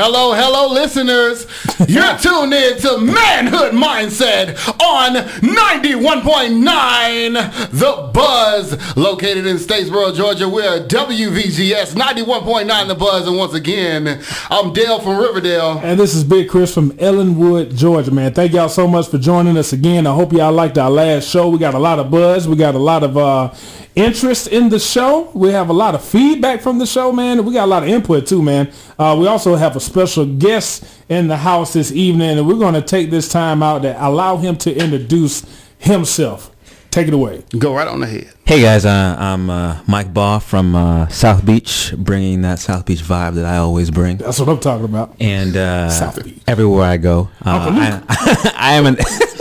Hello, hello, listeners. You're tuned in to Manhood Mindset on 91.9 The Buzz, located in Statesboro, Georgia. We're WVGS 91.9 The Buzz. And once again, I'm Dale from Riverdale. And this is Big Chris from Ellenwood, Georgia, man. Thank y'all so much for joining us again. I hope y'all liked our last show. We got a lot of buzz. We got a lot of uh, interest in the show. We have a lot of feedback from the show, man. We got a lot of input too, man. Uh, we also have a special guest in the house this evening, and we're going to take this time out to allow him to introduce himself. Take it away. Go right on ahead. Hey guys, uh, I'm uh, Mike Baugh from uh, South Beach, bringing that South Beach vibe that I always bring. That's what I'm talking about. And uh, South Beach. everywhere I go, uh, I, I am an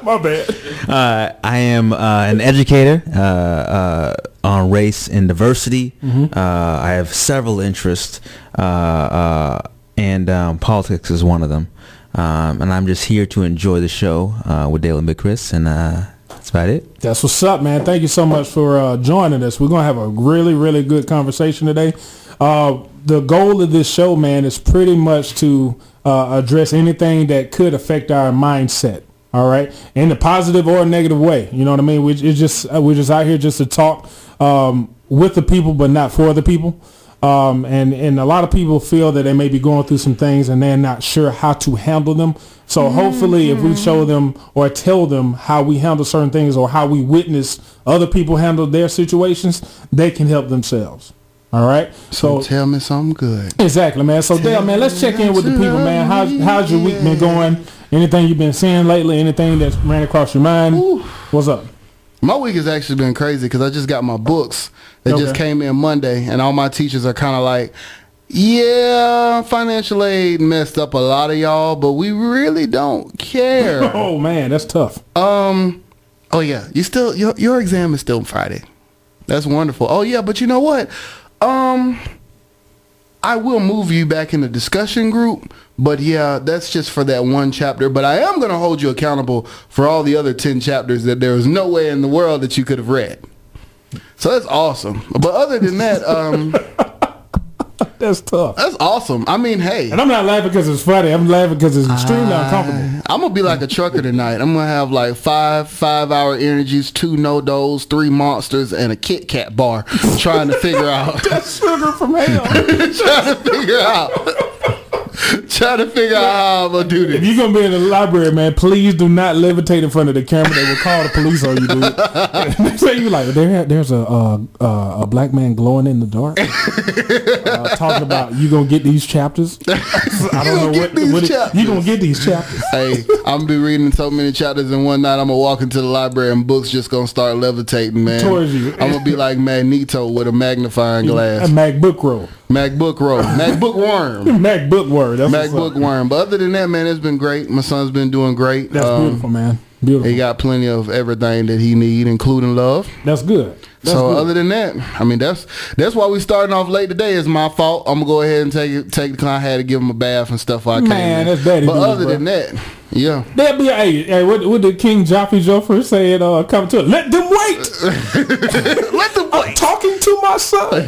My bad. uh, I am uh, an educator uh, uh, on race and diversity. Mm-hmm. Uh, I have several interests, uh, uh, and um, politics is one of them. Um, and I'm just here to enjoy the show uh, with Dale and Big Chris, and uh, that's about it. That's what's up, man. Thank you so much for uh, joining us. We're going to have a really, really good conversation today. Uh, the goal of this show, man, is pretty much to uh, address anything that could affect our mindset. All right, in a positive or a negative way. You know what I mean? We, it's just uh, we're just out here just to talk um, with the people, but not for the people. Um, and and a lot of people feel that they may be going through some things and they're not sure how to handle them. So hopefully, if we show them or tell them how we handle certain things or how we witness other people handle their situations, they can help themselves. All right. So So tell me something good. exactly, man. So Dale, man, let's check in with the people, man. How's how's your week been going? Anything you've been seeing lately? Anything that's ran across your mind? What's up? My week has actually been crazy because I just got my books. They just came in Monday, and all my teachers are kind of like, "Yeah, financial aid messed up a lot of y'all, but we really don't care." Oh man, that's tough. um, oh yeah, you still your your exam is still Friday. That's wonderful. Oh yeah, but you know what? Um, I will move you back in the discussion group, but yeah, that's just for that one chapter. But I am going to hold you accountable for all the other 10 chapters that there was no way in the world that you could have read. So that's awesome. But other than that, um, That's tough. that's awesome. I mean, hey, And I'm not laughing because it's funny. I'm laughing because it's extremely uncomfortable. I'm gonna be like a trucker tonight. I'm gonna have like five five hour energies, two NoDoz, three monsters, and a Kit Kat bar, trying to figure out, Sugar from hell. trying to figure out, trying to figure out how I'm gonna do this. if you're gonna be in the library, man, please do not levitate in front of the camera. They will call the police on you, dude. say you like there. There's a uh, uh, a black man glowing in the dark, uh, talking about you gonna get these chapters. I don't know what, what it- you gonna get these chapters. Hey, I'm gonna be reading so many chapters in one night. I'm gonna walk into the library and books just gonna start levitating, man. Towards you. I'm gonna be like Magneto with a magnifying A glass. MacBook roll, MacBook roll, MacBook worm. MacBook word. That's what's MacBook up. worm. But other than that, man, it's been great. My son's been doing great. That's Um, beautiful, man. Beautiful. He got plenty of everything that he need, including love. That's good. That's so good. other than that, I mean that's that's why we starting off late today. It's my fault. I'm gonna go ahead and take it. Take the I had to give him a bath and stuff. Like Man, that's daddy But other bro. than that, yeah. That'd be hey, hey what, what did King Joffrey Joffrey say uh come to it? Let them wait. Let the I'm talking to my son.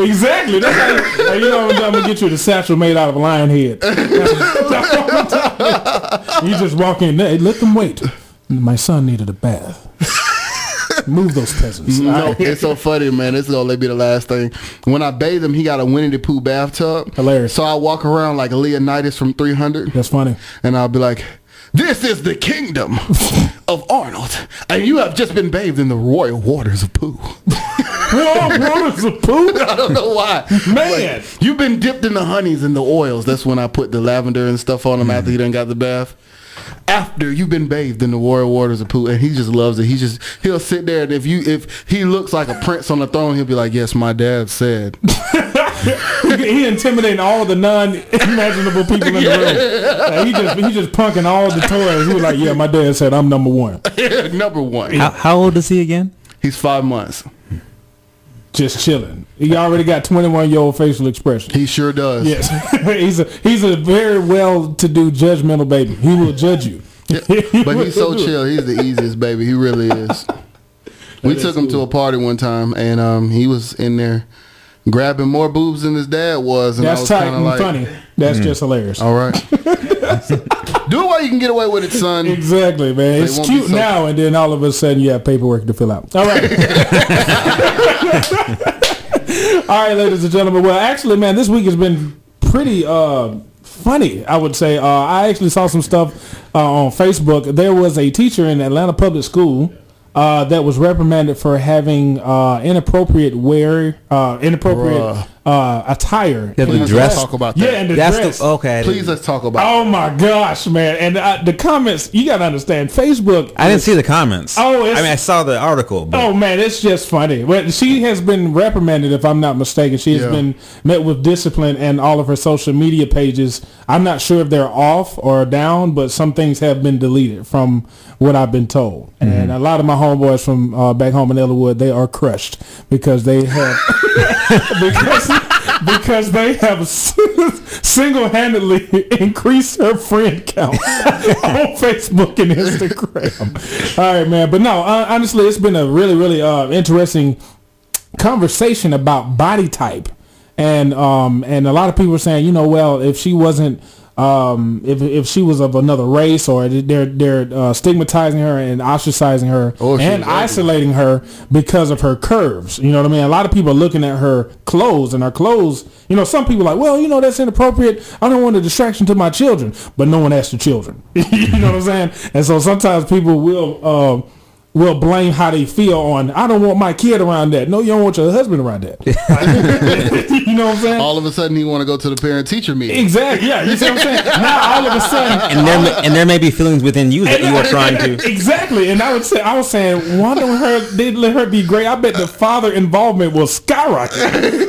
exactly. That's how, hey, you know I'm gonna get you the satchel made out of a lion head. you just walk in there, let them wait. My son needed a bath. Move those peasants. No, it's so funny, man. This is gonna be the last thing. When I bathe him, he got a Winnie the Pooh bathtub. Hilarious. So I walk around like a Leonidas from 300, That's funny. and I'll be like, "This is the kingdom of Arnold, and you have just been bathed in the royal waters of poo. royal waters of poo. I don't know why, Man. Like, you've been dipped in the honeys and the oils. That's when I put the lavender and stuff on him hmm. after he done got the bath. After you've been bathed in the royal waters of poo, and he just loves it. He just he'll sit there, and if you if he looks like a prince on the throne, he'll be like, "Yes, my dad said." he intimidating all the non-imaginable people in the room. Like, he just he just punking all the toys. He was like, "Yeah, my dad said I'm number one." Number one, How, how old is he again? he's five months. Just chilling. He already got 21 year old facial expression. He sure does. Yes, he's a he's a very well-to-do judgmental baby. He will judge you. but he's so chill. He's the easiest baby. He really is. we is took him to a party one time, and um, he was in there grabbing more boobs than his dad was, and I That's was tight kind of and like, funny. That's just hilarious. all right, do it while you can get away with it, son. Exactly, man. It's cute so- now, and then all of a sudden you have paperwork to fill out. All right. all right, ladies and gentlemen. Well, actually, man, this week has been pretty uh, funny, I would say. Uh, I actually saw some stuff uh, on Facebook. There was a teacher in Atlanta Public School uh, that was reprimanded for having uh, inappropriate wear, uh, inappropriate. Uh, attire. Yeah, the the Please dress- talk about that. Yeah, and the That's dress. the okay. Please let's talk about. Oh my gosh, man! And uh, the comments, you gotta understand. Facebook. I didn't see the comments. Oh, it's- I mean, I saw the article. But Oh man, it's just funny. Well, she has been reprimanded, if I'm not mistaken. She has Yeah. been met with discipline, and all of her social media pages. I'm not sure if they're off or down, but some things have been deleted from what I've been told. And a lot of my homeboys from uh, back home in Ellenwood, they are crushed because they have because because they have single-handedly increased her friend count on Facebook and Instagram. All right, man. But no, uh, honestly, it's been a really, really uh, interesting conversation about body type, and um, and a lot of people are saying, you know, well, if she wasn't. Um, if, if she was of another race or they're they're uh, stigmatizing her and ostracizing her she and isolating her because of her curves. You know what I mean? A lot of people are looking at her clothes and her clothes. You know, some people are like, well, you know, that's inappropriate. I don't want a distraction to my children, but no one asked the children. you know what I'm saying? And so sometimes people will. Uh, will blame how they feel on I don't want my kid around that. No, you don't want your husband around that. you know what I'm saying? All of a sudden, you want to go to the parent teacher meeting. exactly. Yeah, you see what I'm saying? Now all of a sudden and there may, and there may be feelings within you that you are trying to. exactly. And I would say I was saying why don't her they let her be great? I bet the father involvement will skyrocket.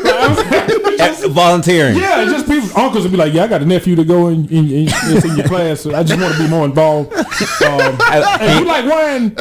Uh, volunteering. Yeah, just people, uncles would be like, "Yeah, I got a nephew to go in in, in, in your class. So I just want to be more involved." Um, and you like Ryan,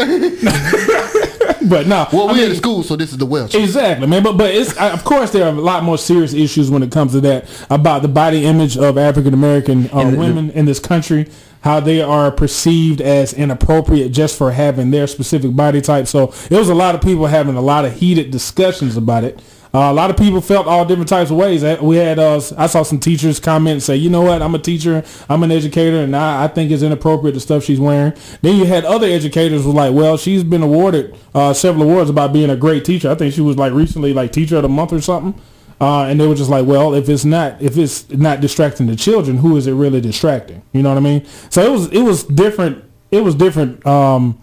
but no. Well, I we mean, in school, so this is the Welch. Exactly, man. But but it's I- of course there are a lot more serious issues when it comes to that about the body image of African American uh, And the- women in this country, how they are perceived as inappropriate just for having their specific body type. So it was a lot of people having a lot of heated discussions about it. Uh, a lot of people felt all different types of ways. Uh, We had, uh, I saw some teachers comment and say, you know what, I'm a teacher, I'm an educator, and I, I think it's inappropriate the stuff she's wearing. Then you had other educators were like, well, she's been awarded uh, several awards about being a great teacher. I think she was like recently like teacher of the month or something. Uh, and they were just like, well, if it's not if it's not distracting the children, who is it really distracting? You know what I mean? So it was it was different. It was different um,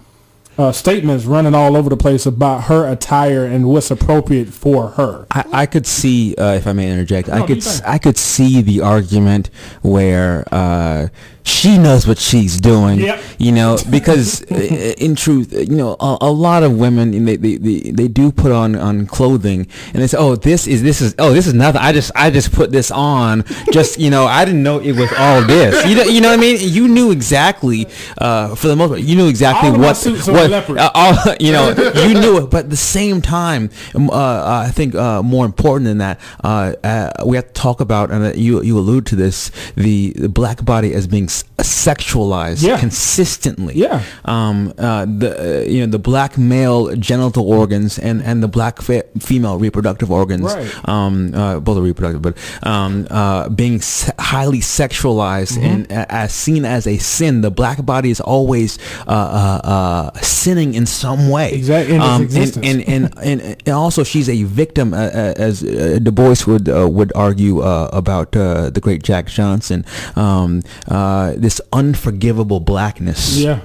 uh, statements running all over the place about her attire and what's appropriate for her. I, I could see, uh, if I may interject, I No, do could. I could see the argument where uh, she knows what she's doing. Yep. You know, because uh, in truth, you know, a, a lot of women they, they, they, they do put on, on clothing and they say, oh, this is this is oh, this is nothing. I just I just put this on. Just you know, I didn't know it was all this. You know, you know what I mean? You knew exactly uh, for the most part. You knew exactly All what what uh, all, you know, you knew it, but at the same time, um, uh, I think uh, more important than that, uh, uh, we have to talk about, and uh, you you allude to this, the, the black body as being sexualized Yeah. consistently. Yeah. Um, uh, the uh, you know the black male genital organs and and the black fe- female reproductive organs. Right. Um, uh, both are reproductive, but um, uh, being se- highly sexualized Mm-hmm. and uh, as seen as a sin. The black body is always uh, uh, uh, sinning in some way. Exact- in Um, existence. and, and, and, and, and also she's a victim, uh, uh, as uh, Du Bois would uh, would argue uh, about uh, the great Jack Johnson. Um, uh, this unforgivable blackness. Yeah.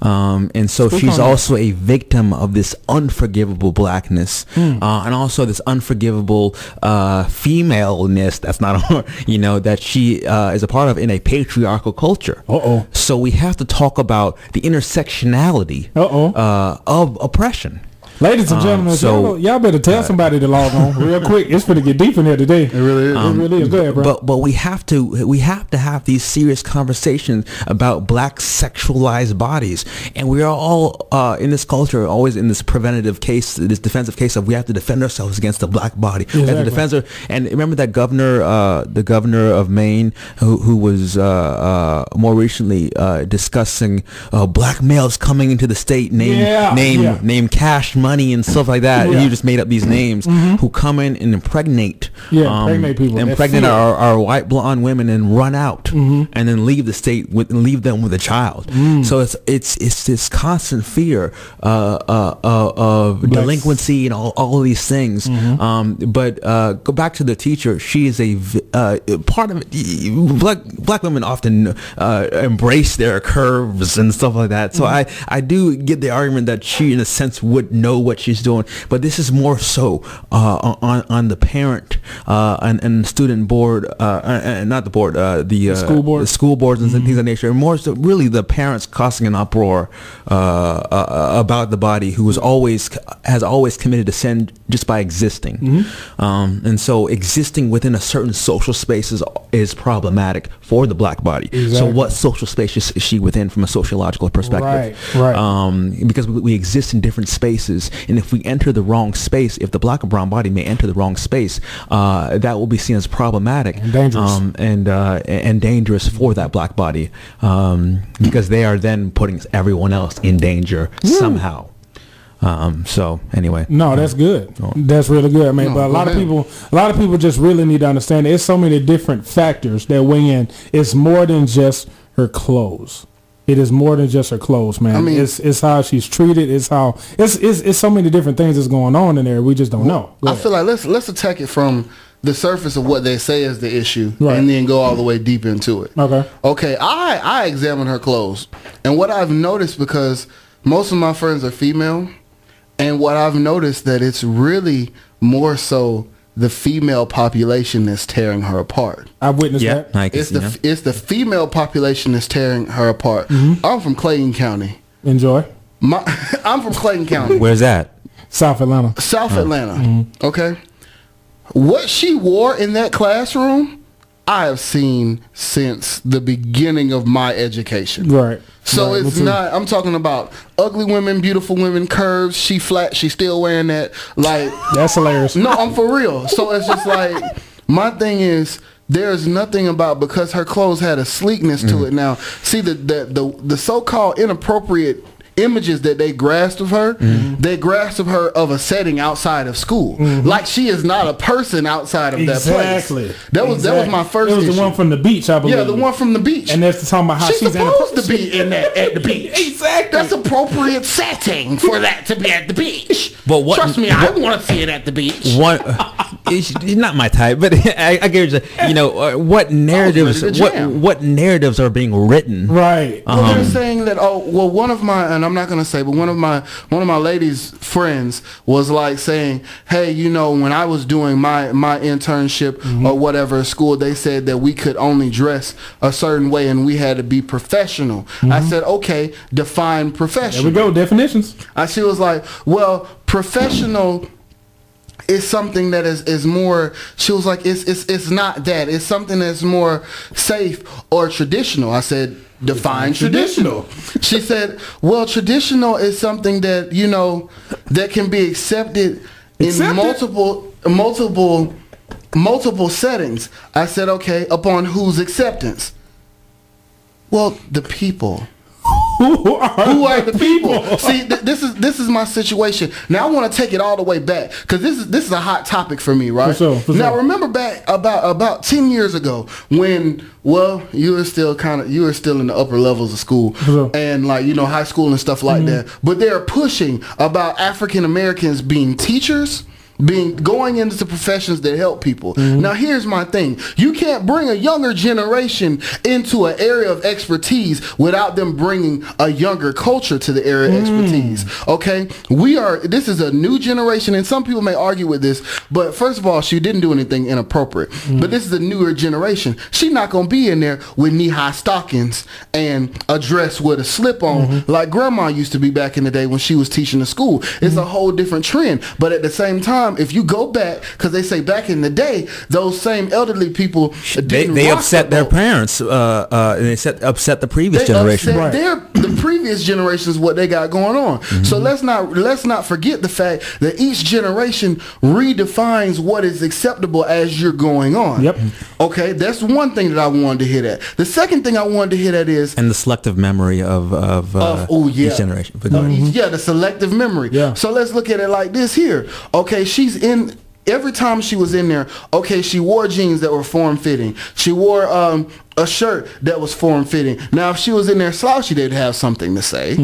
Um, and so she's also a victim of this unforgivable blackness, Hmm. uh, and also this unforgivable uh, femaleness. That's not, you know, that she uh, is a part of in a patriarchal culture. Uh-oh. So we have to talk about the intersectionality Uh-oh. uh, of oppression. Ladies and Um, gentlemen, so- y'all, y'all better tell somebody to log on real quick. It's going to get deep in here today. It really is. it really is. Go ahead, bro. But but we have to we have to have these serious conversations about black sexualized bodies, and we are all uh, in this culture always in this preventative case, this defensive case of we have to defend ourselves against the black body. We have to Exactly. defend our, and remember that governor, uh, the governor of Maine, who who was uh, uh, more recently uh, discussing uh, black males coming into the state, name Yeah, name yeah. name Cash Money. and stuff like that. Yeah. You just made up these names who come in and impregnate, Yeah, impregnate people. Impregnate our, our white blonde women and run out Mm-hmm. and then leave the state with leave them with a child. Mm. So it's it's it's this constant fear uh, uh, uh, of Blacks. delinquency and all, all these things. Mm-hmm. Um, but uh, go back to the teacher. She is a uh, part of it. Black black women often uh, embrace their curves and stuff like that. So I I do get the argument that she, in a sense, would know what she's doing. But this is more so uh, on on the parent uh, and, and student board, uh, and not the board, uh, the, uh, school board? the school boards and things of that nature. And more so, really, the parents causing an uproar uh, uh, about the body who is always has always committed to sin just by existing. Mm-hmm. Um, and so, existing within a certain social space is, is problematic for the black body. So, what social space is, is she within from a sociological perspective? Right, right. Um, because we, we exist in different spaces, and if we enter the wrong space, if the black or brown body may enter the wrong space, uh, that will be seen as problematic And dangerous. um, and uh, and dangerous for that black body um, because they are then putting everyone else in danger somehow. Um, so anyway, No, that's good. That's really good. I mean, No, but a go lot of people, a lot of people just really need to understand. It's so many different factors that weigh in. It's more than just her clothes. It is more than just her clothes, man. I mean- it's it's how she's treated. It's how it's it's, it's so many different things that's going on in there. We just don't know. Go I ahead. feel like let's let's attack it from the surface of what they say is the issue, Right. and then go all the way deep into it. Okay. Okay, I I examine her clothes, and what I've noticed because most of my friends are female, and what I've noticed that it's really more so the female population that's tearing her apart. I've witnessed yeah, that. I can It's see the that. it's the female population that's tearing her apart. Mm-hmm. I'm from Clayton County. Enjoy My I'm from Clayton County. Where's that? South Atlanta. South Atlanta. Okay. What she wore in that classroom, I have seen since the beginning of my education. Right. So Right, it's not. I'm talking about ugly women, beautiful women, curves. She flat. She still wearing that. Like That's hilarious. no, I'm for real. So it's just like my thing is there's nothing about because her clothes had a sleekness to mm-hmm. it. Now, see the the the, the so-called inappropriate images that they grasped of her, mm-hmm. they grasped of her of a setting outside of school. Mm-hmm. Like she is not a person outside of Exactly. that place. That was that was my first It was the one from the beach, I believe. yeah, the one from the beach. And that's talking about how She's she's, supposed to be in that at the beach. Exactly. That's appropriate setting for that to be at the beach. But what- Trust me, I want to see it at the beach. One, it's, it's not my type, but I, I get you. You know, uh, what narratives? What what narratives are being written? Right. Well, Um, they're saying that. Oh, well, one of my and I'm not gonna say, but one of my one of my ladies' friends was like saying, "Hey, you know, when I was doing my my internship Mm-hmm. or whatever at school, they said that we could only dress a certain way and we had to be professional." I said, "Okay, define Mm-hmm. There professional." we go. Definitions. And she was like, "Well, professional." Is something that is, is more she was like it's, it's it's not that. It's something that's more safe or traditional. I said define traditional. she said well traditional is something that you know that can be accepted in multiple multiple multiple settings. I said okay upon whose acceptance? Well the people Who are, who are the people? See, th- this is this is my situation. Now I want to take it all the way back because this is this is a hot topic for me, right? For sure, for now sure. remember back about about ten years ago when well you were still kind of you were still in the upper levels of school sure. and like you know high school and stuff like Mm-hmm. that, but they're pushing about African Americans being teachers. Being going into the professions that help people. Mm-hmm. Now here's my thing: you can't bring a younger generation into an area of expertise without them bringing a younger culture to the area of Mm. expertise. Okay, we are. This is a new generation, and some people may argue with this. But first of all, she didn't do anything inappropriate. Mm. But this is a newer generation. She's not gonna be in there with knee high stockings and a dress with a slip on Mm-hmm. like grandma used to be back in the day when she was teaching the school. It's a whole different trend. But at the same time, time, if you go back, because they say back in the day, those same elderly people They, didn't they rock upset the their boat. parents. Uh, uh, and they set, upset the previous They generation. upset their the previous generations what they got going on. Mm-hmm. So let's not let's not forget the fact that each generation redefines what is acceptable as you're going on. Yep. Okay, that's one thing that I wanted to hit at. The second thing I wanted to hit at is And the selective memory of of, uh, of oh yeah each generation. But No, go ahead. yeah the selective memory Yeah. so let's look at it like this here okay she's in every time she was in there okay she wore jeans that were form fitting she wore um, a shirt that was form fitting now if she was in there slouchy they'd have something to say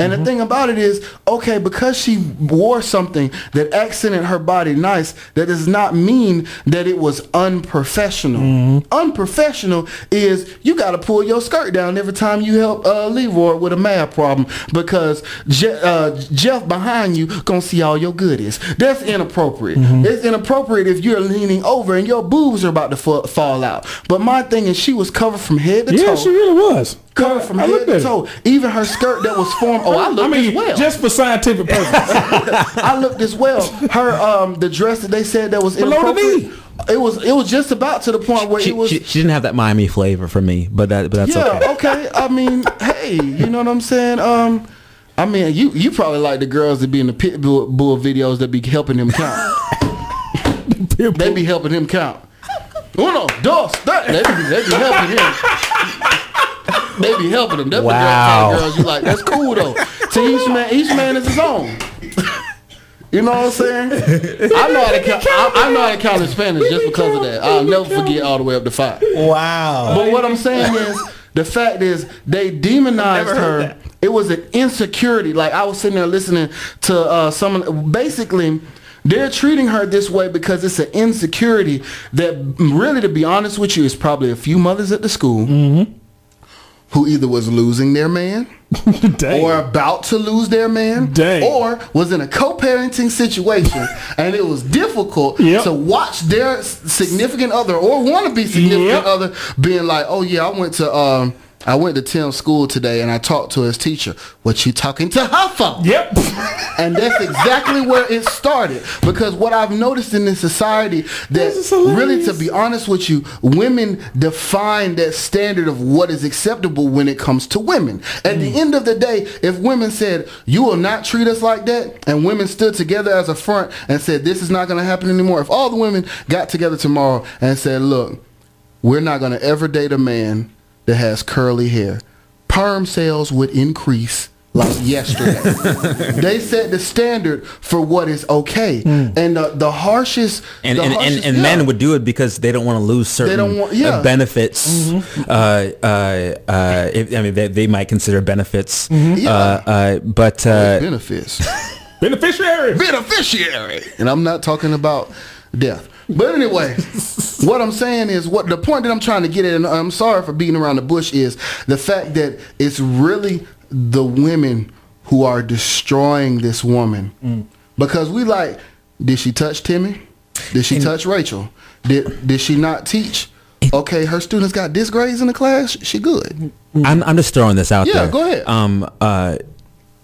and the thing about it is, okay, because she wore something that accented her body nice, that does not mean that it was unprofessional. Unprofessional is you got to pull your skirt down every time you help uh, Leroy with a math problem because Je- uh, Jeff behind you gonna see all your goodies. That's inappropriate. It's inappropriate if you're leaning over and your boobs are about to fa- fall out. But my thing is, she was covered from head to Yeah, toe. Yeah, she really was. Covered from I head to toe. Even her skirt that was formed. Oh, I looked I mean, as well. just for scientific purposes. I looked as well. Her um the dress that they said that was Below the inappropriate. knee. It was it was just about to the point where She, it was she, she didn't have that Miami flavor for me, but that but that's yeah okay. okay. I mean hey you know what I'm saying um I mean you you probably like the girls that be in the Pitbull, bull videos that be helping him count. they be helping him count. Uno, dos, that they be, they be helping him. They be helping them. That's Wow. the girl, girls you like. That's cool though. See, each man, each man is his own. You know what I'm saying? I know how to count. I, I know how to count in Spanish just because of that. I'll never forget all the way up to five. Wow. But what I'm saying is, the fact is, they demonized her. It was an insecurity. Like I was sitting there listening to uh, someone. Basically, they're treating her this way because it's an insecurity that, really, to be honest with you, is probably a few mothers at the school Mm-hmm. Who either was losing their man or about to lose their man, Dang. or was in a co-parenting situation, and it was difficult Yep. to watch their significant other or want to be significant Yep. other being like, "Oh yeah, I went to um, I went to Tim's school today, and I talked to his teacher. What you talking to her for?" Yep. And that's exactly where it started. Because what I've noticed in this society that really, to be honest with you, women define that standard of what is acceptable when it comes to women. At Mm. the end of the day, if women said, you will not treat us like that, and women stood together as a front and said, this is not going to happen anymore. If all the women got together tomorrow and said, look, we're not going to ever date a man that has curly hair. Perm sales would increase like yesterday. they set the standard for what is okay. And the, the harshest... And the and, and, harshest- and yeah. men would do it because they don't want to lose certain don't want- yeah. Mm-hmm. benefits. Uh, uh, uh, if, I mean, they, they might consider benefits. Mm-hmm. Yeah. Uh, uh, but uh, benefits. Beneficiary. beneficiary. And I'm not talking about death. But anyway, what I'm saying is what the point that I'm trying to get at, and I'm sorry for beating around the bush, is the fact that it's really the women who are destroying this woman. Because we like, did she touch Timmy? Did she touch Rachel? Did did she not teach? Okay, her students got this grades in the class. She good. I'm, I'm just throwing this out Yeah, there. go ahead. Um, uh,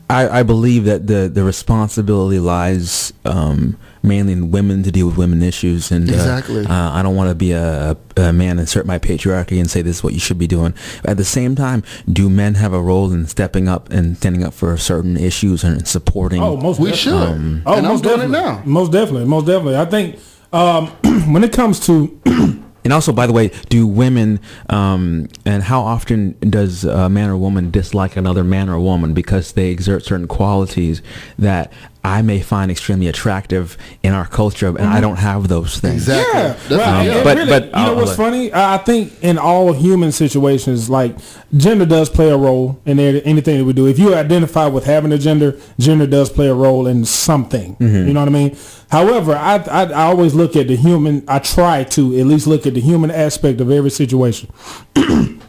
I, I believe that the, the responsibility lies um, mainly in women to deal with women issues, and uh, Exactly. uh, I don't want to be a, a man and assert my patriarchy and say this is what you should be doing. At the same time, do men have a role in stepping up and standing up for certain issues and supporting? Oh, most We definitely. should. Um, Oh, and I'm most doing it definitely. now. Most definitely. Most definitely. I think um, when it comes to And also, by the way, do women um, and how often does a man or woman dislike another man or woman because they exert certain qualities that I may find extremely attractive in our culture, and I mm-hmm. don't have those things. Exactly. Yeah, That's well, what- and But- really, but- you know oh, what's look. funny? I I think in all human situations, like gender does play a role in anything that we do. If you identify with having a gender, gender does play a role in something. Mm-hmm. You know what I mean? However, I, I I always look at the human. I try to at least look at the human aspect of every situation.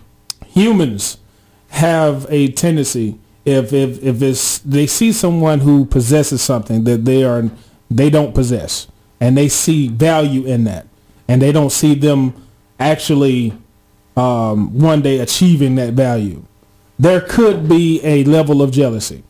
Humans have a tendency if if if it's they see someone who possesses something that they are they don't possess and they see value in that and they don't see them actually um, one day achieving that value there could be a level of jealousy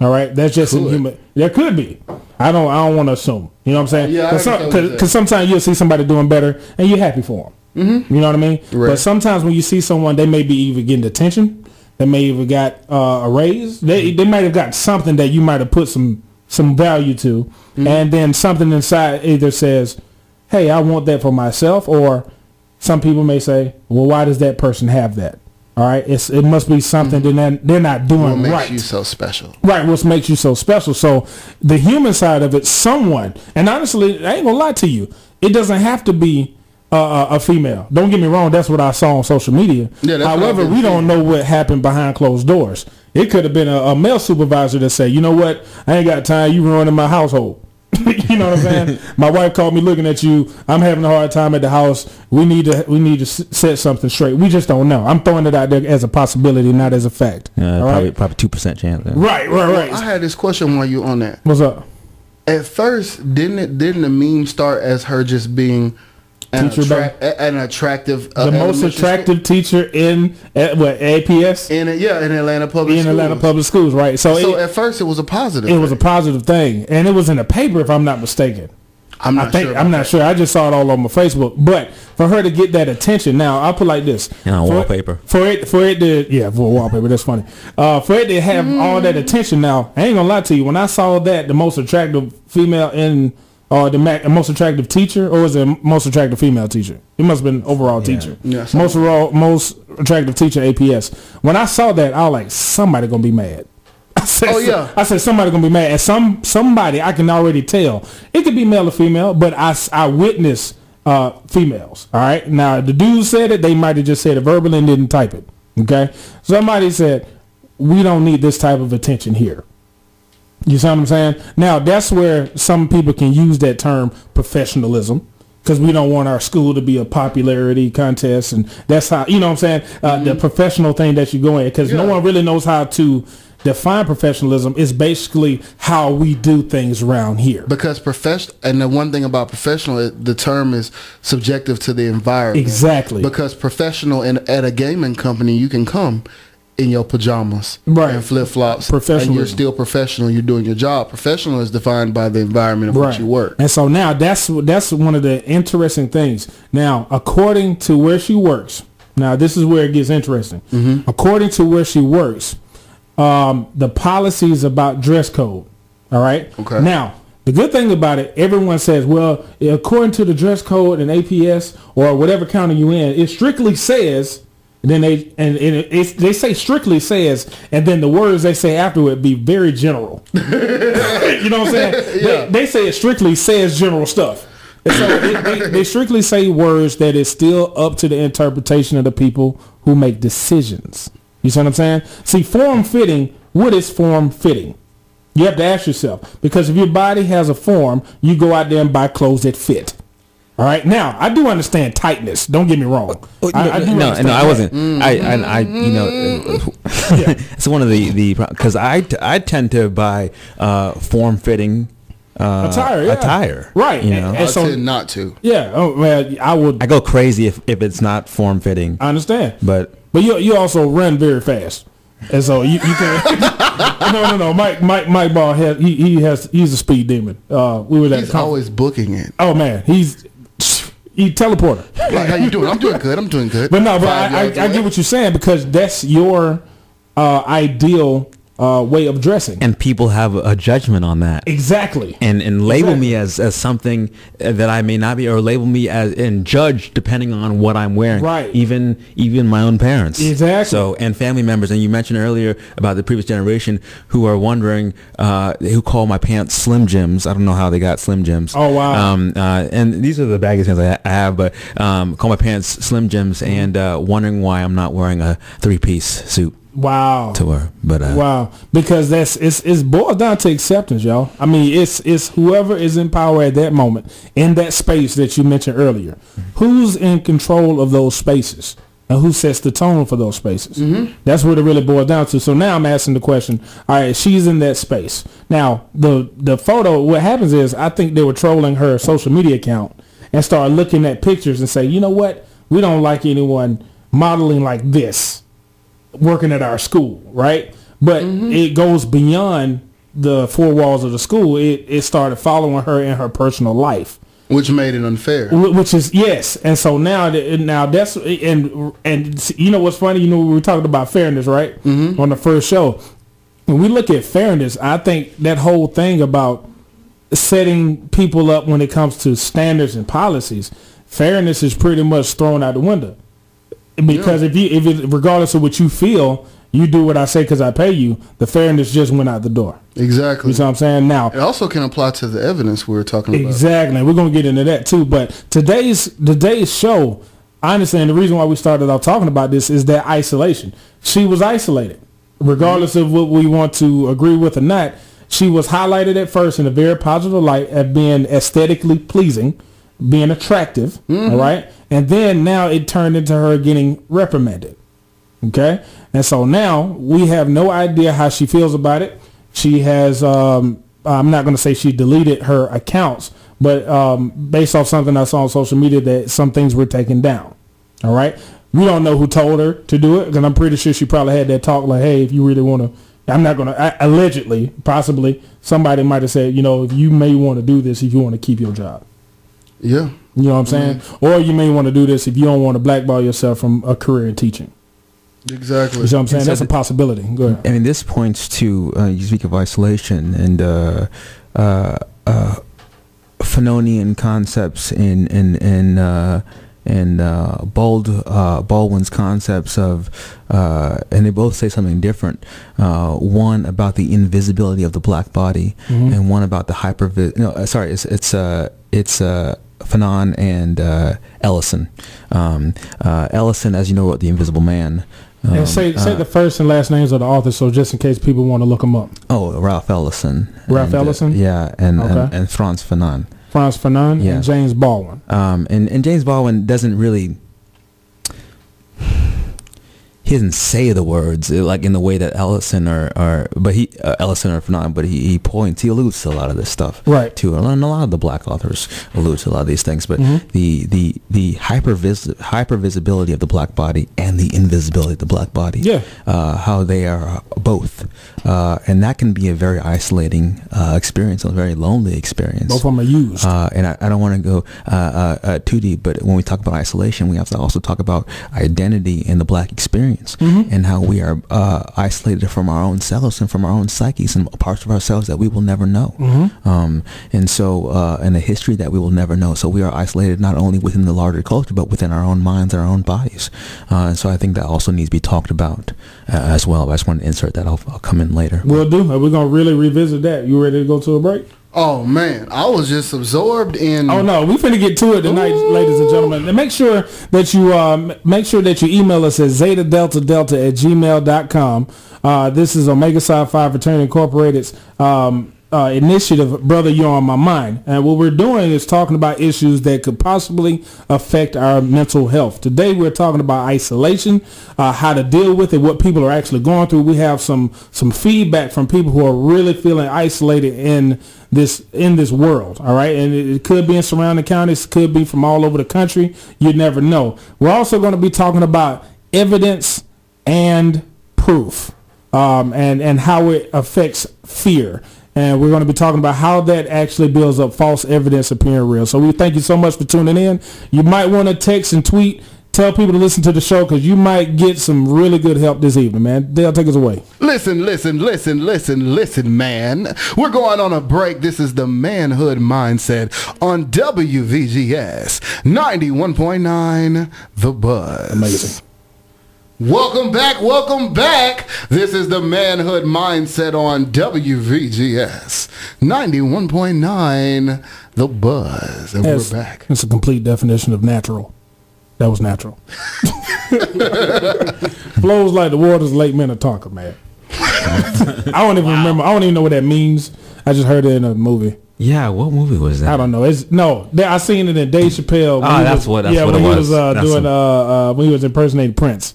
All right, that's just Could. human. There could be. I don't. I don't want to assume. You know what I'm saying? Yeah, Because understand what you're sometimes you'll see somebody doing better and you're happy for them. Mm-hmm. You know what I mean? Right. But sometimes when you see someone, they may be even getting attention. They may even got uh, a raise. They they might have got something that you might have put some some value to, Mm-hmm. and then something inside either says, "Hey, I want that for myself," or some people may say, "Well, why does that person have that?" All right, it's it must be something that they're, they're not What doing makes right. you so special? Right, what makes you so special. So the human side of it, someone, and honestly, I ain't gonna lie to you, it doesn't have to be uh, a, a female. Don't get me wrong, that's what I saw on social media. Yeah, However, we don't know what happened behind closed doors. It could have been a, a male supervisor that said, you know what, I ain't got time, you ruining my household. you know what I'm saying? my wife called me looking at you. I'm having a hard time at the house. We need to we need to set something straight. We just don't know. I'm throwing it out there as a possibility, not as a fact. Uh, All probably right? probably two percent chance. yeah. right, right, right. I had this question while you on that. What's up? At first, didn't it? Didn't the meme start as her just being an, Teacher attract, an attractive, uh, the most elementary attractive teacher in at what APS school? in yeah in Atlanta public in schools. Atlanta public schools, right? So, So it, at first, it was a positive. it was a positive thing, and it was in the paper, if I'm not mistaken. I'm not I think sure. I'm not that. sure. I just saw it all on my Facebook, but for her to get that attention, now I'll put like this: And on for, wallpaper. for it for it to yeah for wallpaper. That's funny. Uh, for it to have all that attention. Now I ain't gonna lie to you. When I saw that the most attractive female in or the ma- most attractive teacher, or was it most attractive female teacher? It must have been overall teacher. Yeah, most overall, most attractive teacher APS. When I saw that, I was like, somebody gonna be mad. I said, Oh, yeah. I said somebody gonna be mad. And some somebody I can already tell. It could be male or female, but I I witness uh, females. All right. Now the dude said it. They might have just said it verbally and didn't type it. Okay. Somebody said we don't need this type of attention here. You see what I'm saying? Now that's where some people can use that term professionalism because we don't want our school to be a popularity contest, and that's how you know what I'm saying. Uh, The professional thing that you go in because no Mm-hmm. One really knows how to define professionalism. Is basically how we do things around here. Because professional, and the one thing about professional, the term is subjective to the environment. Exactly. Because professional in at a gaming company, you can come in your pajamas Right. and flip flops, and you're still professional. You're doing your job. Professional is defined by the environment of which you work. And so now that's that's one of the interesting things. Now, according to where she works, now this is where it gets interesting. Mm-hmm. According to where she works, um, the policies about dress code. All right. Okay. Now, the good thing about it, everyone says, well, according to the dress code and APS or whatever county you in, it strictly says. And then they and, and it, it's, they say strictly says, and then the words they say afterward be very general. you know what I'm saying? Yeah. They, they say it strictly says general stuff. And so they, they, they strictly say words that is still up to the interpretation of the people who make decisions. You see what I'm saying? See, form fitting. What is form fitting? You have to ask yourself because if your body has a form, you go out there and buy clothes that fit. All right. Now, I do understand tightness. Don't get me wrong. Oh, I, no, I do no, no, I wasn't. I, I, I, you know, it's one of the the because I, I tend to buy uh, form fitting uh, Attire, yeah. attire. Right. You know, and I so- tend not to. Yeah. Oh, well, I would. I go crazy if, if it's not form fitting. I understand. But But you you also run very fast, and so you, you can. no, no, no. Mike Mike Mike Baugh has he, he has he's a speed demon. Uh, we were at He's always booking it. Oh man, he's he teleporter. Like, how you doing? I'm doing good. I'm doing good. But no, but I, I, I get what you're saying because that's your uh, ideal uh, way of dressing. and people have a judgment on that. exactly. and and label Exactly. me as, as something that I may not be, or label me as and judge depending on what I'm wearing. Right. Even even my own parents. Exactly. So and family members, and you mentioned earlier about the previous generation who are wondering, uh, who call my pants Slim Jims. I don't know how they got Slim Jims. Oh, wow. Um, uh, and these are the baggiest pants I have, but um, call my pants Slim Jims, and uh, wondering why I'm not wearing a three piece suit Wow. to wear. But uh, Wow, because that's it's it's boiled down to acceptance, y'all. I mean, it's it's whoever is in power at that moment in that space that you mentioned earlier. Who's in control of those spaces and who sets the tone for those spaces? Mm-hmm. That's what it really boils down to. So now I'm asking the question: All right, she's in that space now. The the photo. What happens is I think they were trolling her social media account and start looking at pictures and say, you know what, we don't like anyone modeling like this working at our school, right? but it goes beyond the four walls of the school. It it started following her in her personal life. Which made it unfair. Which is yes, and so now that now that's and and you know what's funny? You know we were talking about fairness, right? Mm-hmm. On the first show, when we look at fairness, I think that whole thing about setting people up when it comes to standards and policies, fairness is pretty much thrown out the window. Because if you if it, regardless of what you feel, you do what I say because I pay you. The fairness just went out the door. Exactly. You see what I'm saying? Now, It also can apply to the evidence we were talking about. Exactly. We're gonna get into that too. But today's today's show, I understand the reason why we started off talking about this is that isolation. She was isolated. Regardless of what we want to agree with or not, she was highlighted at first in a very positive light as being aesthetically pleasing, being attractive. all right. And then now it turned into her getting reprimanded. Okay. And so now we have no idea how she feels about it. She has, um, I'm not going to say she deleted her accounts, but um, based off something I saw on social media that some things were taken down. All right. We don't know who told her to do it because I'm pretty sure she probably had that talk like, hey, if you really want to, I'm not going to, allegedly, possibly, somebody might have said, you know, if you may want to do this if you want to keep your job. Yeah. You know what I'm saying? Or you may want to do this if you don't want to blackball yourself from a career in teaching. Exactly. You know what I'm saying? so That's a possibility. Go ahead. I mean, this points to uh, you speak of isolation and uh, uh, uh, Fanonian concepts in in in uh, in uh, Bald uh, Baldwin's concepts of, uh, and they both say something different. Uh, one about the invisibility of the black body, and one about the hyper. No, uh, sorry, it's it's uh, it's uh, Fanon and uh, Ellison. Um, uh, Ellison, as you know, The Invisible Man. Um, And say say uh, the first and last names of the authors, so just in case people want to look them up. Oh, Ralph Ellison. Ralph And, uh, Ellison? yeah, and, and and Frantz Fanon. Frantz Fanon Yeah. and James Baldwin. Um, and and James Baldwin doesn't really. He doesn't say the words uh, like in the way that Ellison or, or but he uh, Ellison or Fanon, but he, he points he alludes to a lot of this stuff Right. too, and a lot of the black authors allude to a lot of these things. But Mhm. the the the hyper hyper visibility of the black body and the invisibility of the black body, Yeah. uh, how they are both, uh, and that can be a very isolating uh, experience, a very lonely experience. Both of them are used. Uh, and I, I don't want to go uh, uh, uh, too deep, but when we talk about isolation, we have to also talk about identity and the black experience Mhm. and how we are uh, isolated from our own selves and from our own psyches and parts of ourselves that we will never know. Mhm. Um, and so, uh, and a history that we will never know. So we are isolated not only within the larger culture, but within our own minds, our own bodies. Uh, and so I think that also needs to be talked about uh, as well. I just want to insert that. I'll, I'll come in later. We'll do. We're gonna really revisit that. You ready to go to a break? Oh man, I was just absorbed in. Oh no, we finna get to it tonight, Ooh. ladies and gentlemen. And make sure that you um, make sure that you email us at zeta delta delta at gmail.com. Uh, this is Omega Psi Phi Fraternity Incorporated's um, uh, initiative, Brother You're on My Mind. And what we're doing is talking about issues that could possibly affect our mental health. Today we're talking about isolation, uh, how to deal with it, what people are actually going through. We have some some feedback from people who are really feeling isolated in this in this world. All right, and it, could be in surrounding counties, could be from all over the country. You never know. We're also going to be talking about evidence and proof, um, and and how it affects fear. And we're going to be talking about how that actually builds up false evidence appearing real. So we thank you so much for tuning in. You might want to text and tweet, tell people to listen to the show because you might get some really good help this evening, man. Dale, take us away. Listen, listen, listen, listen, listen, man. We're going on a break. This is the Manhood Mindset on WVGS 91.9 The Buzz. Amazing. Welcome back, welcome back. This is the Manhood Mindset on WVGS 91.9 The Buzz. And That's- we're back. It's a complete definition of natural. That was natural. Flows like the waters late men of Lake Minnetonka, man. I don't even remember. I don't even know what that means. I just heard it in a movie. Yeah, what movie was that? I don't know. It's no. they- I seen it in Dave Chappelle. when Ah, that's was- what- that's yeah, what when it he was. was uh, doing a- uh, uh, when he was impersonating Prince.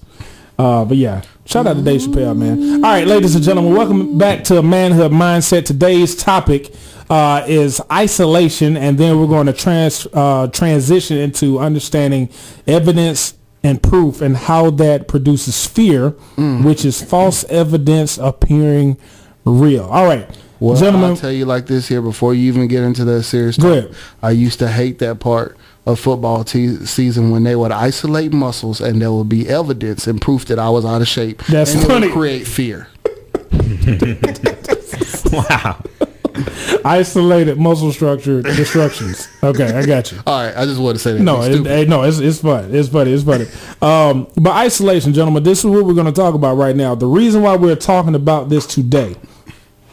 Uh, but yeah, shout out to Dave Chappelle, man. All right, ladies and gentlemen, welcome back to Manhood Mindset. Today's topic uh, is isolation, and then we're going to trans uh, transition into understanding evidence and proof and how that produces fear, which is false evidence appearing real. All right, Well, gentlemen. I'll tell you like this here before you even get into that serious Go I used to hate that part of football te- season when they would isolate muscles and there would be evidence and proof that I was out of shape. That's and it funny. would create fear. wow. isolated muscle structure destructions. Okay, I got you. All right, I just wanted to say that. No, It's it, hey, no, it's it's funny. It's funny. It's funny. Um, but isolation, gentlemen, this is what we're going to talk about right now. The reason why we're talking about this today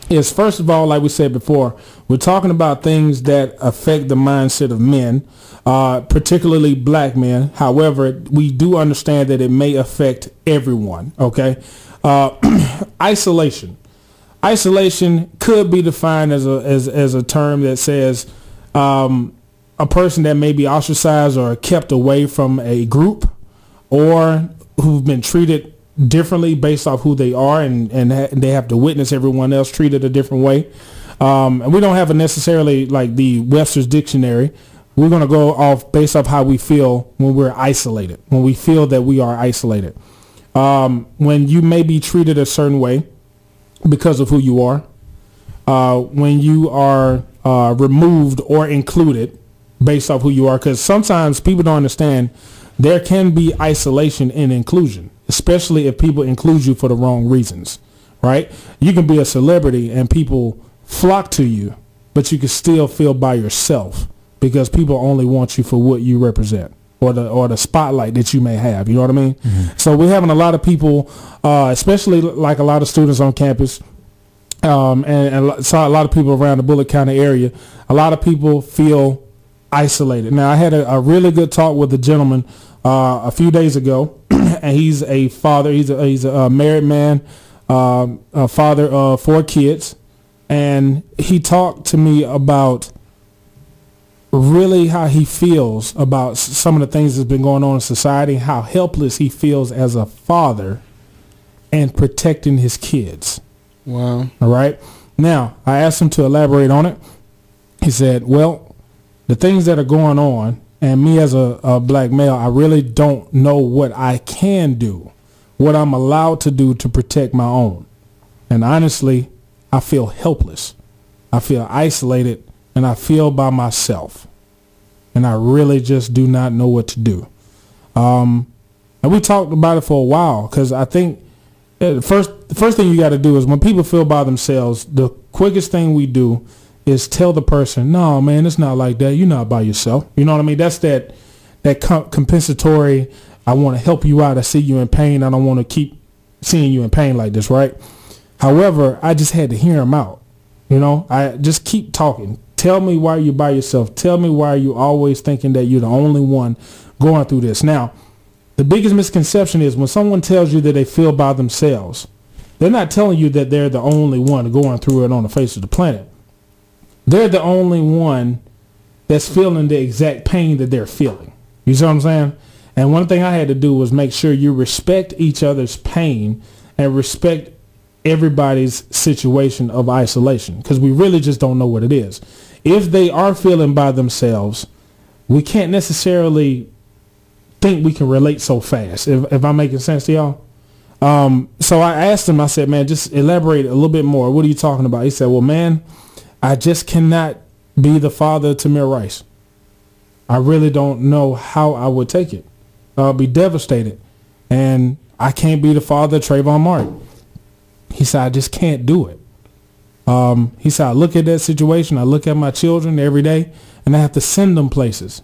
is, first of all, like we said before, we're talking about things that affect the mindset of men, uh, particularly black men. However, we do understand that it may affect everyone. Okay, uh, isolation. Isolation could be defined as a as, as a term that says um, a person that may be ostracized or kept away from a group or who've been treated differently based off who they are and, and ha- they have to witness everyone else treated a different way. Um, and we don't have a necessarily like the Webster's dictionary. We're going to go off based off how we feel when we're isolated, when we feel that we are isolated. Um, when you may be treated a certain way because of who you are, uh, when you are uh, removed or included based off who you are. Because sometimes people don't understand there can be isolation in inclusion, especially if people include you for the wrong reasons, right? You can be a celebrity and people flock to you, but you can still feel by yourself because people only want you for what you represent or the or the spotlight that you may have. You know what I mean? So we're having a lot of people, uh, especially like a lot of students on campus, um, and, and saw a lot of people around the Bulloch County area. A lot of people feel isolated. Now, I had a, a really good talk with a gentleman uh, a few days ago, and he's a father. He's a, he's a married man, um, a father of four kids, and he talked to me about really how he feels about some of the things that's been going on in society, how helpless he feels as a father and protecting his kids. Wow. All right. Now, I asked him to elaborate on it. He said, well, the things that are going on, and me as a, a black male, I really don't know what I can do, what I'm allowed to do to protect my own. And honestly, I feel helpless. I feel isolated, and I feel by myself. And I really just do not know what to do. Um, and we talked about it for a while because I think the first the first thing you got to do is when people feel by themselves, the quickest thing we do is tell the person, "No, man, it's not like that. You're not by yourself." You know what I mean? That's that that com- compensatory. I want to help you out. I see you in pain. I don't want to keep seeing you in pain like this, right? However, I just had to hear him out. You know, I just keep talking. Tell me why you're by yourself. Tell me why you're always thinking that you're the only one going through this. Now, the biggest misconception is when someone tells you that they feel by themselves, they're not telling you that they're the only one going through it on the face of the planet. They're the only one that's feeling the exact pain that they're feeling. You see what I'm saying? And one thing I had to do was make sure you respect each other's pain and respect everybody's situation of isolation because we really just don't know what it is. If they are feeling by themselves, we can't necessarily think we can relate so fast. If, if I'm making sense to y'all. Um, so I asked him, I said, man, just elaborate a little bit more. What are you talking about? He said, well, man, I just cannot be the father to Tamir Rice. I really don't know how I would take it. I'll be devastated. And I can't be the father of Trayvon Martin. He said, I just can't do it. Um, he said, I look at that situation. I look at my children every day and I have to send them places.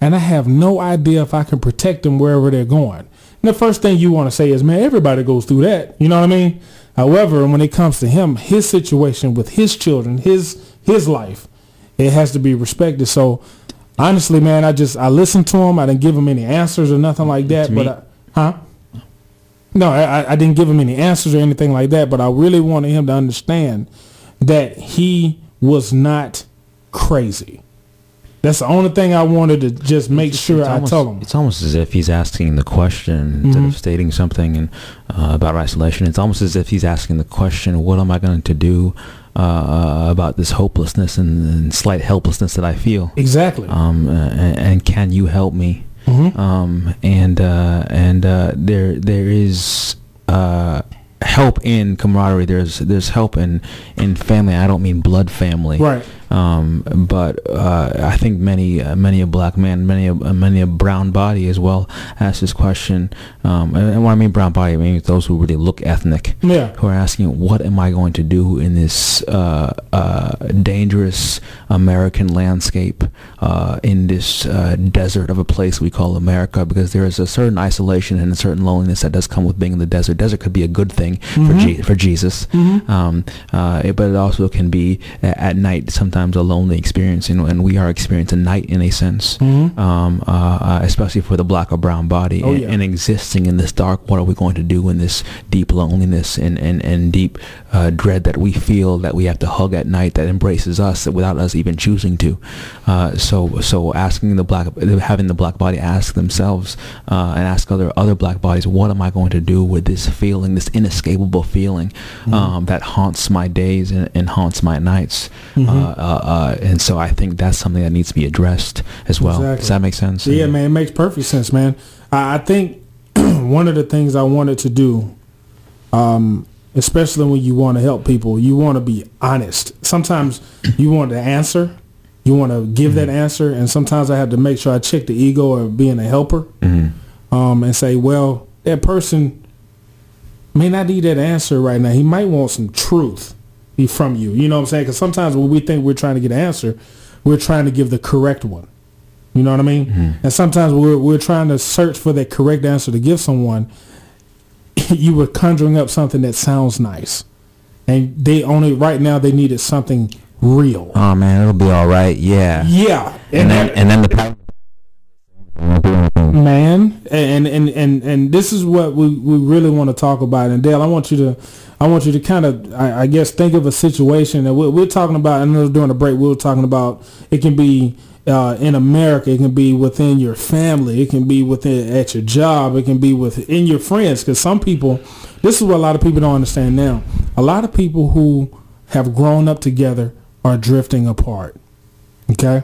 And I have no idea if I can protect them wherever they're going. And the first thing you want to say is, man, everybody goes through that. You know what I mean? However, when it comes to him, his situation with his children, his his life, it has to be respected. So honestly, man, I just I listened to him. I didn't give him any answers or nothing like that. But I, huh? No, I, I didn't give him any answers or anything like that. But I really wanted him to understand that he was not crazy. That's the only thing I wanted to just make sure I almost, tell him. It's almost as if he's asking the question instead of stating something and uh, about isolation. It's almost as if he's asking the question, "What am I going to do uh, about this hopelessness and, and slight helplessness that I feel? Exactly. Um, uh, and, and can you help me?" um, and uh, and uh, there there is uh, help in camaraderie. There's there's help in in family. I don't mean blood family, Right. Um, but uh, I think many uh, many a black man, many a many a brown body as well ask this question. Um, and, and when I mean brown body, I mean those who really look ethnic Yeah. who are asking, what am I going to do in this uh, uh, dangerous American landscape, uh, in this uh, desert of a place we call America? Because there is a certain isolation and a certain loneliness that does come with being in the desert. Desert could be a good thing for Je- for Jesus, um, uh, it- but it also can be a- at night sometimes a lonely experience, and, and we are experiencing night in a sense, um, uh, uh, especially for the black or brown body, Oh, and, yeah. and existing in this dark. What are we going to do in this deep loneliness and and, and deep uh, dread that we feel that we have to hug at night that embraces us without us even choosing to? Uh, so so asking the black having the black body ask themselves uh, and ask other other black bodies, what am I going to do with this feeling, this inescapable feeling Mm-hmm. um, that haunts my days and, and haunts my nights? Mm-hmm. Uh, uh, uh, and so I think that's something that needs to be addressed as well. Exactly. Does that make sense? Yeah, man, it makes perfect sense, man. I, I think one of the things I wanted to do, um, especially when you want to help people, you want to be honest. Sometimes you want to answer, you want to give that mm-hmm. answer, and sometimes I have to make sure I check the ego of being a helper, mm-hmm. um, and say, well, that person may not need that answer right now. He might want some truth from you. You know what I'm saying? Because sometimes when we think we're trying to get an answer, we're trying to give the correct one. You know what I mean? Mm-hmm. And sometimes we're we're trying to search for the correct answer to give someone. you were conjuring up something that sounds nice, and they only right now they needed something real. Oh man, it'll be all right. Yeah. yeah, And then and then the man and and and and this is what we, we really want to talk about and dale i want you to i want you to kind of I, I guess think of a situation that we're, we're talking about i know during the break we were talking about it can be uh, in america it can be within your family it can be within at your job it can be within your friends because some people this is what a lot of people don't understand now a lot of people who have grown up together are drifting apart Okay,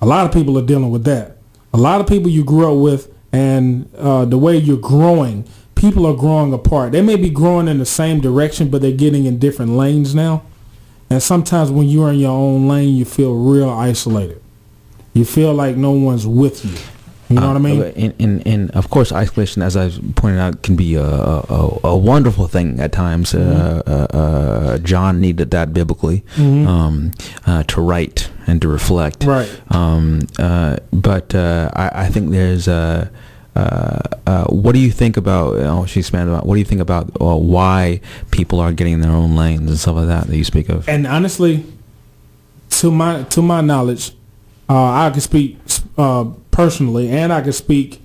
a lot of people are dealing with that. A lot of people you grew up with, and uh, the way you're growing, people are growing apart. They may be growing in the same direction, but they're getting in different lanes now. And sometimes when you're in your own lane, you feel real isolated. You feel like no one's with you. You know what I mean? And, and, and of course, isolation, as I pointed out, can be a, a, a wonderful thing at times. Uh, uh, uh, John needed that biblically um, uh, to write and to reflect. Right. Um, uh, but uh, I, I think there's a. Uh, uh, what do you think about? Oh, she expanded about. What do you think about uh, why people are getting in their own lanes and stuff like that that you speak of? And honestly, to my to my knowledge, uh, I can speak uh, personally, and I can speak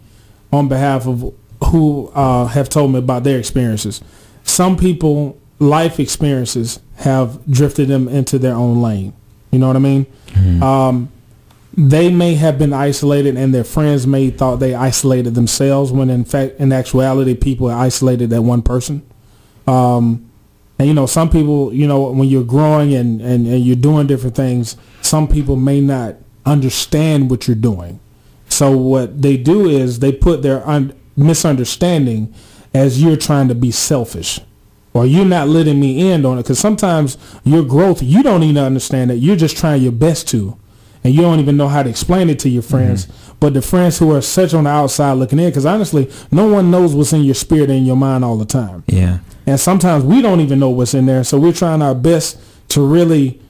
on behalf of who uh, have told me about their experiences. Some people, life experiences have drifted them into their own lane. You know what I mean? Um, they may have been isolated, and their friends may thought they isolated themselves, when in fact, in actuality, people isolated that one person. Um, and you know, some people, you know, when you're growing and, and, and you're doing different things, some people may not understand what you're doing. So what they do is they put their un- misunderstanding as you're trying to be selfish or you're not letting me in on it. Because sometimes your growth, you don't even understand that You're just trying your best to. And you don't even know how to explain it to your friends. But the friends who are such on the outside looking in, because honestly, no one knows what's in your spirit and your mind all the time. Yeah. And sometimes we don't even know what's in there. So we're trying our best to really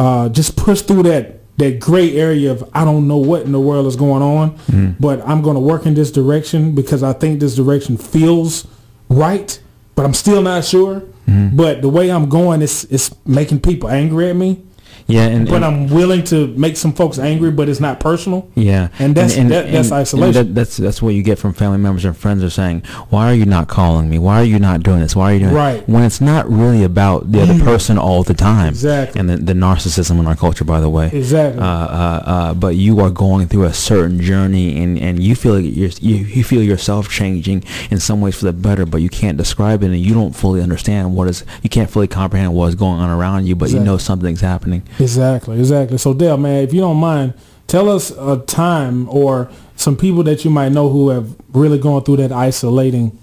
uh, just push through that that gray area of I don't know what in the world is going on, hmm. but I'm going to work in this direction because I think this direction feels right, but I'm still not sure. Hmm. But the way I'm going is it's making people angry at me. Yeah. And, But and- I'm willing to make some folks angry, but it's not personal. Yeah, And that's- that- that's isolation. that- that's that's what you get from family members and friends are saying, "Why are you not calling me? Why are you not doing this? Why are you doing?" Right. When it's not really about the other person all the time. Exactly. And the, the narcissism in our culture, by the way. Exactly. Uh, uh, uh, but you are going through a certain journey, and, and you feel like you're, you you feel yourself changing in some ways for the better, but you can't describe it, and you don't fully understand what is. You can't fully comprehend what is going on around you, but you know something's happening. Exactly, exactly. So Dale, man, if you don't mind, tell us a time or some people that you might know who have really gone through that isolating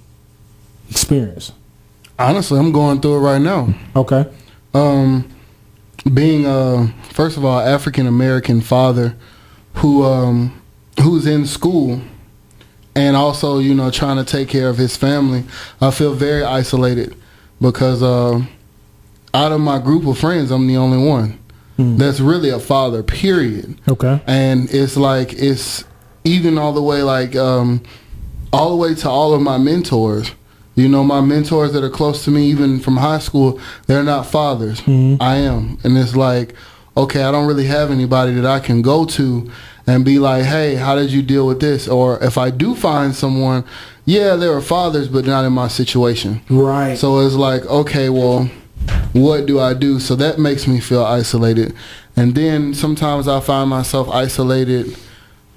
experience. Honestly, I'm going through it right now. Okay. Um, being uh, first of all, African American father who um, who's in school and also you know trying to take care of his family, I feel very isolated because uh, out of my group of friends, I'm the only one that's really a father. Period. Okay. and it's like it's even all the way like um all the way to all of my mentors you know my mentors that are close to me even from high school they're not fathers i am and it's like okay i don't really have anybody that i can go to and be like hey how did you deal with this or if i do find someone yeah they were fathers but not in my situation Right. so it's like, okay, well, what do I do? So that makes me feel isolated. And then sometimes I find myself isolated,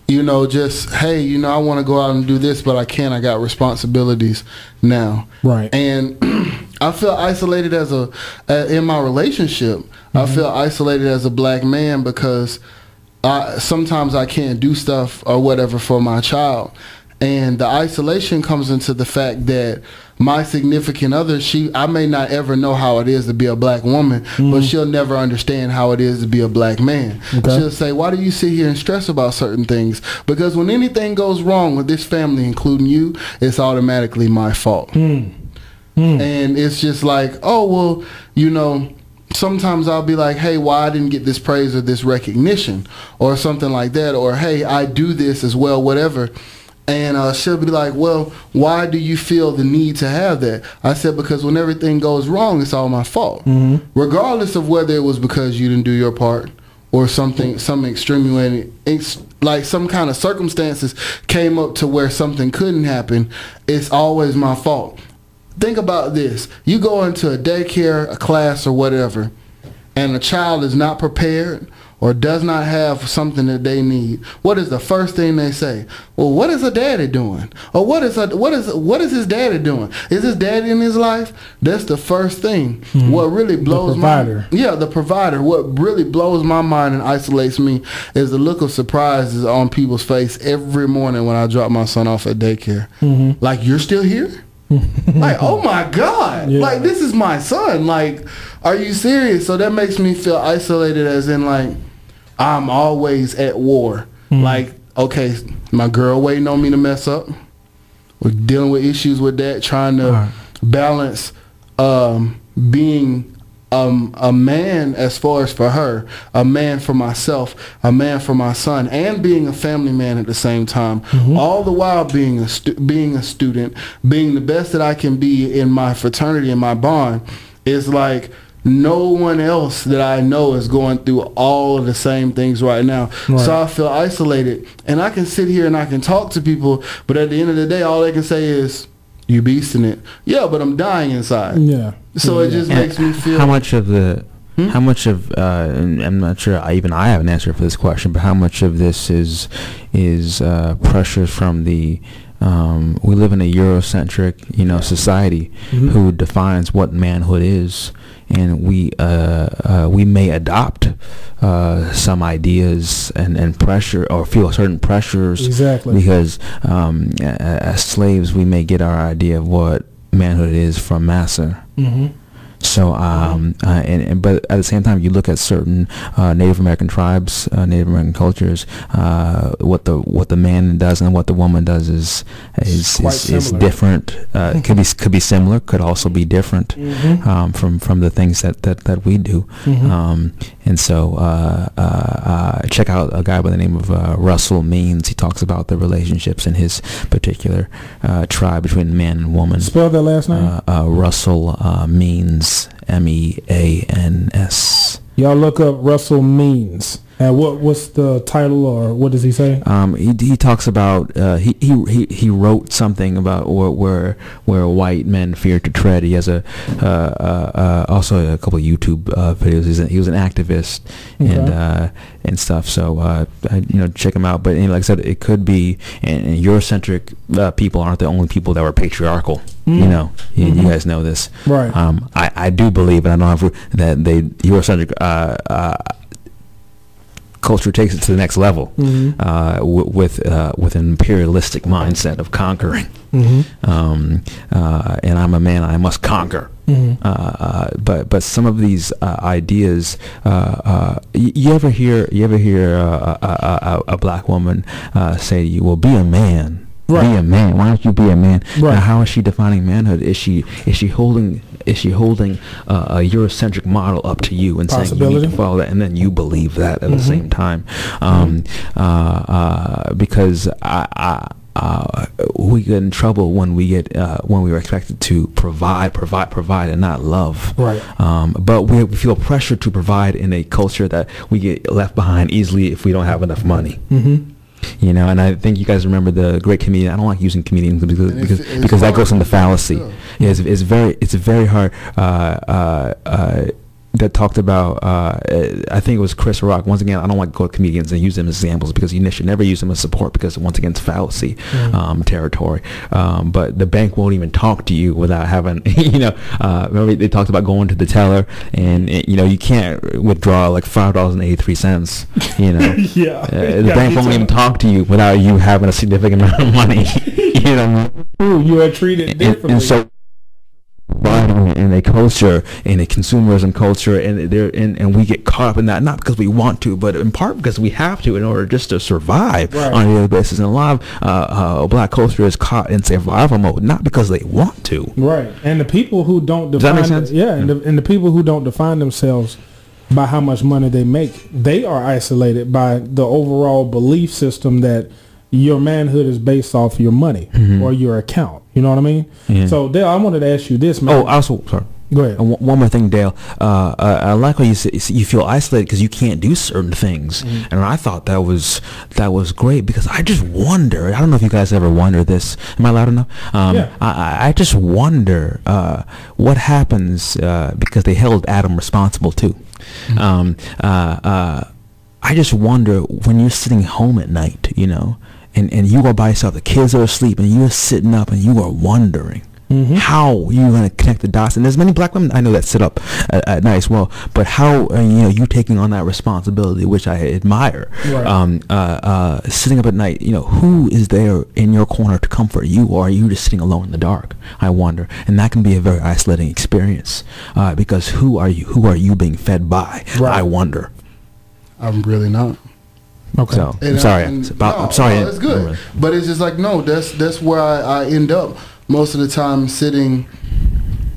you know, just, hey, you know, I want to go out and do this, but I can't. I got responsibilities now. Right. And I feel isolated as a, uh, in my relationship, I feel isolated as a black man because I, sometimes I can't do stuff or whatever for my child. And the isolation comes into the fact that my significant other, she, I may not ever know how it is to be a black woman, but mm-hmm. she'll never understand how it is to be a black man. Okay. She'll say, "Why do you sit here and stress about certain things?" Because when anything goes wrong with this family, including you, it's automatically my fault. Hmm. Hmm. And it's just like, oh well, you know, sometimes I'll be like, hey, why I didn't get this praise or this recognition or something like that, or hey, I do this as well, whatever. And uh, she'll be like, well, why do you feel the need to have that? I said, because when everything goes wrong, it's all my fault. Regardless of whether it was because you didn't do your part or something, some extenuating, ex- like some kind of circumstances came up to where something couldn't happen, it's always my fault. Think about this. You go into a daycare, a class, or whatever, and a child is not prepared or does not have something that they need. What is the first thing they say? Well, what is a daddy doing? Or what is a, what is what is his daddy doing? Is his daddy in his life? That's the first thing. Hmm. What really blows my provider. yeah, the provider. What really blows my mind and isolates me is the look of surprise is on people's face every morning when I drop my son off at daycare. Mm-hmm. Like you're still here? like oh my god! Yeah. Like this is my son. Like, are you serious? So that makes me feel isolated, as in like I'm always at war. Like okay, my girl waiting on me to mess up. We're dealing with issues with that, trying to Right. balance um, being um, a man as far as for her, a man for myself, a man for my son, and being a family man at the same time. All the while being a stu- being a student, being the best that I can be in my fraternity and my bond is like no one else that I know is going through all of the same things right now. Right. So I feel isolated, and I can sit here and I can talk to people, but at the end of the day, all they can say is, "You beasting it." Yeah, but I'm dying inside. Yeah. So it just And makes me feel. how much of the Hmm? how much of uh, I'm not sure I, even I have an answer for this question, but how much of this is is uh, pressure from the um, we live in a Eurocentric you know society Mhm. who defines what manhood is, and we uh, uh, we may adopt uh, some ideas and, and pressure or feel certain pressures Exactly. because um, as slaves we may get our idea of what manhood is from massa. hmm So, um, uh, and, and but at the same time, you look at certain uh, Native American tribes, uh, Native American cultures. Uh, what the what the man does and what the woman does is is is, is different. Uh, could be could be similar. Could also be different hmm um, from from the things that that, that we do. Mhm. Um, and so, uh, uh, uh, check out a guy by the name of uh, Russell Means. He talks about the relationships in his particular uh, tribe between man and woman. Spell that last name. Uh, uh, Russell uh, Means, M E A N S. Y'all look up Russell Means. And what what's the title or what does he say? Um, he he talks about uh, he, he he wrote something about where where, where white men fear to tread. He has a uh, uh, uh, also a couple of YouTube uh, videos. He's a, he was an activist and Okay. uh, and stuff. So uh, I, you know check him out. But like I said, it could be and, and Eurocentric uh, people aren't the only people that were patriarchal. You Mm. know, you, you Mhm. guys know this. Right. Um, I, I do believe, and I don't have that they Eurocentric uh, uh, culture takes it to the next level Mm-hmm. uh, w- with uh, with an imperialistic mindset of conquering. Mm-hmm. Um, uh, and I'm a man; I must conquer. Mm-hmm. Uh, uh, but but some of these uh, ideas, uh, uh, y- you ever hear you ever hear uh, a, a, a, a black woman uh, say you, will be a man." Right. Be a man. Why don't you be a man? Right. Now, how is she defining manhood? Is she is she holding is she holding uh, a Eurocentric model up to you and saying you need to follow that, and then you believe that at the Mhm. same time? Um, uh, uh, because I. I uh, we get in trouble when we get uh, when we are expected to provide, provide, provide, and not love. Right. Um, but we, we feel pressure to provide in a culture that we get left behind easily if we don't have enough money. Mm-hmm. You know, and I think you guys remember the great comedian. I don't like using comedians because because, it's- because that goes into fallacy. Yeah, it's, it's very it's very hard. Uh, uh, uh, that talked about. Uh, I think it was Chris Rock. Once again, I don't like to go to comedians and use them as examples because you should never use them as support because once again, it's fallacy Mhm. um, territory. Um, but the bank won't even talk to you without having, you know. Uh, remember they talked about going to the teller and eh, you know you can't withdraw like five dollars and eighty three cents. You know. Yeah. Uh, the bank won't even talk to you without you having a significant amount of money. you know, Ooh, you are treated and, differently. and so providing in a culture, in a consumerism culture, and there, and, and we get caught up in that not because we want to, but in part because we have to in order just to survive Right. on a daily basis. And a lot of uh, uh, black culture is caught in survival mode, not because they want to. Right, and the people who don't Does that make sense? yeah, and the, and the people who don't define themselves by how much money they make, they are isolated by the overall belief system that your manhood is based off your money or your account. You know what I mean? Mm-hmm. Yeah. So, Dale, I wanted to ask you this, man. Oh, also, sorry. go ahead. One more thing, Dale. Uh, uh, I like how you say you feel isolated because you can't do certain things, Mm-hmm. and I thought that was that was great because I just wonder. I don't know if you guys ever wonder this. Am I loud enough? Um, Yeah. I, I- I just wonder uh, what happens uh, because they held Adam responsible too. Mm-hmm. Um, uh, uh, I just wonder when you're sitting home at night, you know, and, and you are by yourself, the kids are asleep, and you're sitting up and you are wondering Mm-hmm. how you're going to connect the dots. And there's many black women I know that sit up at, at night as well. But how uh, you know you taking on that responsibility, which I admire. Right. Um, uh, uh, sitting up at night, you know, who is there in your corner to comfort you, or are you just sitting alone in the dark? I wonder, and that can be a very isolating experience uh, because who are you? Who are you being fed by? Right. I wonder. I'm really not. Okay. So I'm And I- sorry. and- It's about- no, I'm sorry. no, it's good. Mm-hmm. But it's just like no, that's that's where I, I end up most of the time sitting.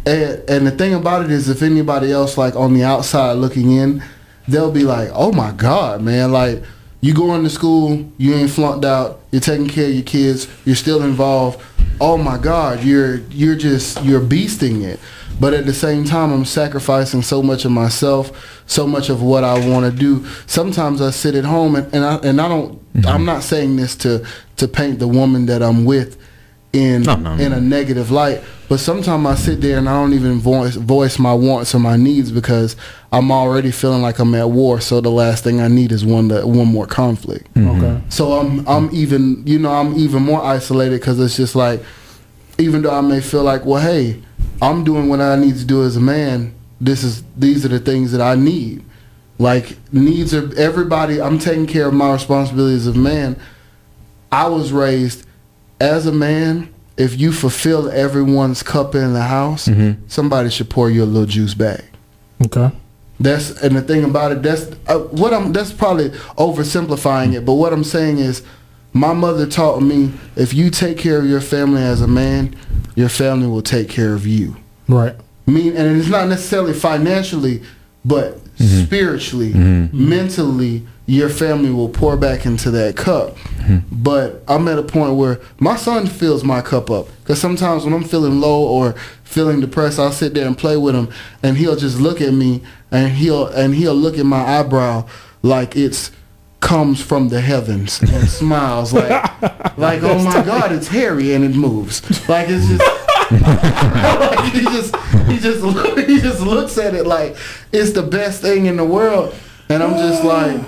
And, and the thing about it is, if anybody else like on the outside looking in, they'll be like, "Oh my God, man! Like you going to school, you ain't flunked out, you're taking care of your kids, you're still involved. Oh my God, you're you're just you're beasting it." But at the same time, I'm sacrificing so much of myself, so much of what I want to do. Sometimes I sit at home and, and I and I don't. Mm-hmm. I'm not saying this to to paint the woman that I'm with in No, no, no. in a negative light. But sometimes I sit there and I don't even voice voice my wants or my needs because I'm already feeling like I'm at war. So the last thing I need is one that one more conflict. Mm-hmm. Okay. So I'm I'm even you know I'm even more isolated because it's just like even though I may feel like well hey I'm doing what I need to do as a man. This is these are the things that I need. Like needs are everybody. I'm taking care of my responsibilities as a man. I was raised as a man. If you fulfill everyone's cup in the house, Mm-hmm. somebody should pour you a little juice bag. Okay. That's and the thing about it. That's uh, what I'm. That's probably oversimplifying it. But what I'm saying is, my mother taught me if you take care of your family as a man, your family will take care of you. Right. mean, and it's not necessarily financially, but mm-hmm. spiritually, mm-hmm. mentally, your family will pour back into that cup. Mm-hmm. But I'm at a point where my son fills my cup up because sometimes when I'm feeling low or feeling depressed, I'll sit there and play with him, and he'll just look at me, and he'll and he'll look at my eyebrow like it's comes from the heavens and smiles like like oh my god it's hairy and it moves. Like it's just like he just he just he just looks at it like it's the best thing in the world, and I'm just like,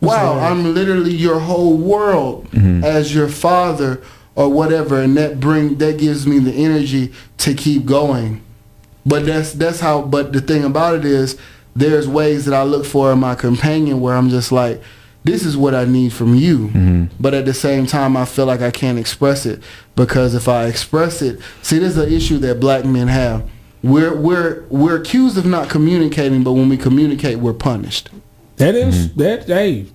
wow, I'm literally your whole world mm-hmm. as your father or whatever, and that bring that gives me the energy to keep going. But that's that's how. But the thing about it is, there's ways that I look for in my companion where I'm just like, this is what I need from you. Mm-hmm. But at the same time, I feel like I can't express it because if I express it, see, this is an issue that black men have. We're we're we're accused of not communicating, but when we communicate, we're punished. That is- mm-hmm. that. Hey,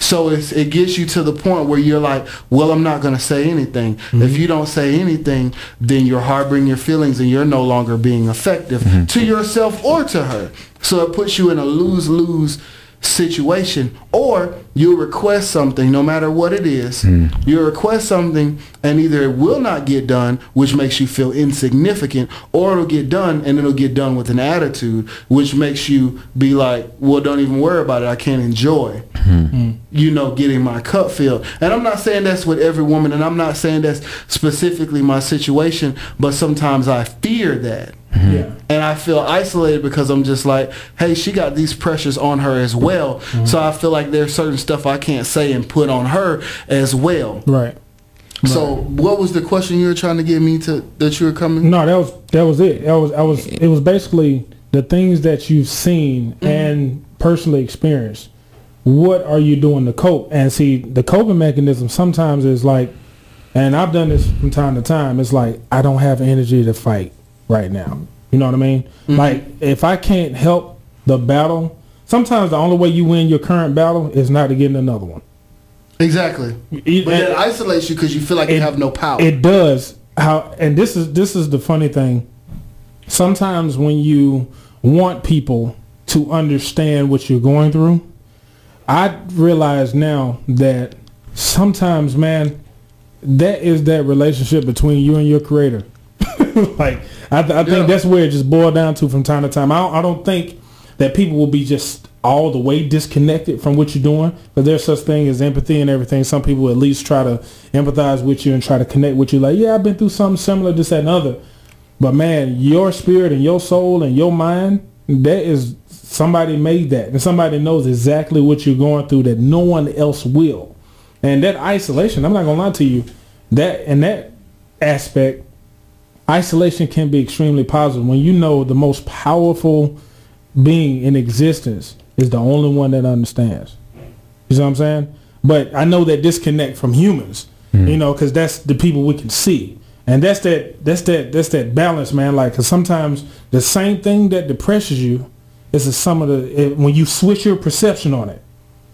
So it's, it gets you to the point where you're like, well, I'm not going to say anything. Mm-hmm. If you don't say anything, then you're harboring your feelings and you're no longer being effective mm-hmm. to yourself or to her. So it puts you in a lose-lose situation. Or you request something, no matter what it is. Hmm. You request something and either it will not get done, which makes you feel insignificant, or it'll get done and it'll get done with an attitude, which makes you be like, well, don't even worry about it. I can't enjoy Hmm. Mm. you know, getting my cup filled. And I'm not saying that's with every woman, and I'm not saying that's specifically my situation, but sometimes I fear that. Hmm. yeah. And I feel isolated because I'm just like, hey, she got these pressures on her as well. Mm-hmm. So I feel like there's certain stuff I can't say and put on her as well. Right. So what was the question you were trying to get me to that you were coming? No, that was that was it. That was I was. It was basically the things that you've seen mm-hmm. and personally experienced. What are you doing to cope? And see, the coping mechanism sometimes is like, and I've done this from time to time. It's like I don't have energy to fight right now. You know what I mean? Mm-hmm. Like if I can't help the battle, sometimes the only way you win your current battle is not to get in another one. Exactly. It- But it isolates you because you feel like you have no power. It does. How and this is this is the funny thing. Sometimes when you want people to understand what you're going through, I realize now that sometimes, man, that is that relationship between you and your creator. like I, th- I think Yeah. that's where it just boiled down to from time to time. I don't, I don't think that people will be just all the way disconnected from what you're doing, but there's such thing as empathy and everything. Some people at least try to empathize with you and try to connect with you. Like, yeah, I've been through something similar, this, that, and other. But man, your spirit and your soul and your mind, that is somebody made that, and somebody knows exactly what you're going through that no one else will. And that isolation, I'm not gonna lie to you, that in that aspect, isolation can be extremely positive when you know the most powerful being in existence is the only one that understands. You see what I'm saying? But I know that disconnect from humans, hmm. you know, because that's the people we can see, and that's that that's that that's that balance, man. Like, cause sometimes the same thing that depresses you is the some of the it, when you switch your perception on it.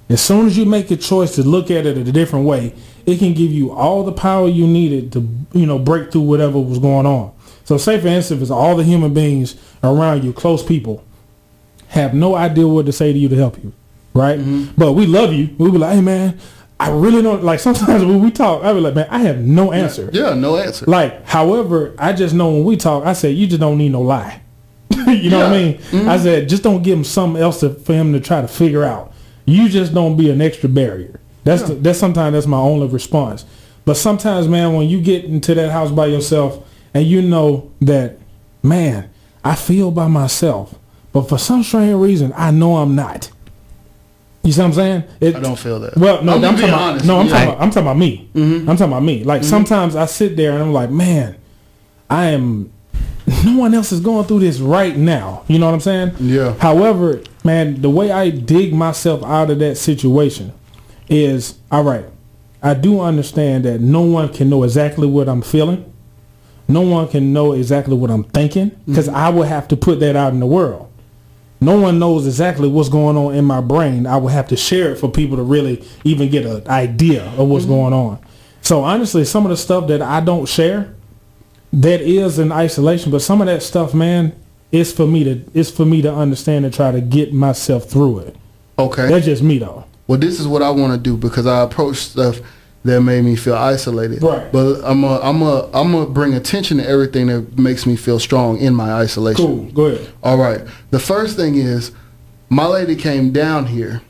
As soon as you make a choice to look at it a different way, it can give you all the power you needed to, you know, break through whatever was going on. So say for instance, if all the human beings around you, close people, have no idea what to say to you to help you, right? Mm-hmm. But we love you. We be like, hey man, I really don't like. Sometimes when we talk, I be like, man, I have no answer. yeah, no answer. Like, however, I just know when we talk, I say you just don't need no lie. you know what I Yeah. mean? I said just don't give him something else to, for him to try to figure out. You just don't be an extra barrier. That's the, that's sometimes that's my only response. But sometimes, man, when you get into that house by yourself and you know that, man, I feel by myself, but for some strange reason, I know I'm not. You see what I'm saying? It, I don't feel that. well, no, I'm I'm, talking being about, honest. no, I'm Yeah. talking about, I'm talking about me. Mm-hmm. I'm talking about me. Like sometimes I sit there and I'm like, man, I am. No one else is going through this right now. You know what I'm saying? Yeah. However, man, the way I dig myself out of that situation is all right. I do understand that no one can know exactly what I'm feeling. No one can know exactly what I'm thinking because I would have to put that out in the world. No one knows exactly what's going on in my brain. I would have to share it for people to really even get an idea of what's mm-hmm. going on. So honestly, some of the stuff that I don't share, that is in isolation. But some of that stuff, man, is for me to it's for me to understand and try to get myself through it. Okay. That's just me though. Well, this is what I want to do because I approach stuff that made me feel isolated. Right. But I'm a, I'm a, I'm gonna bring attention to everything that makes me feel strong in my isolation. Cool. Go ahead. All right. The first thing is, my lady came down here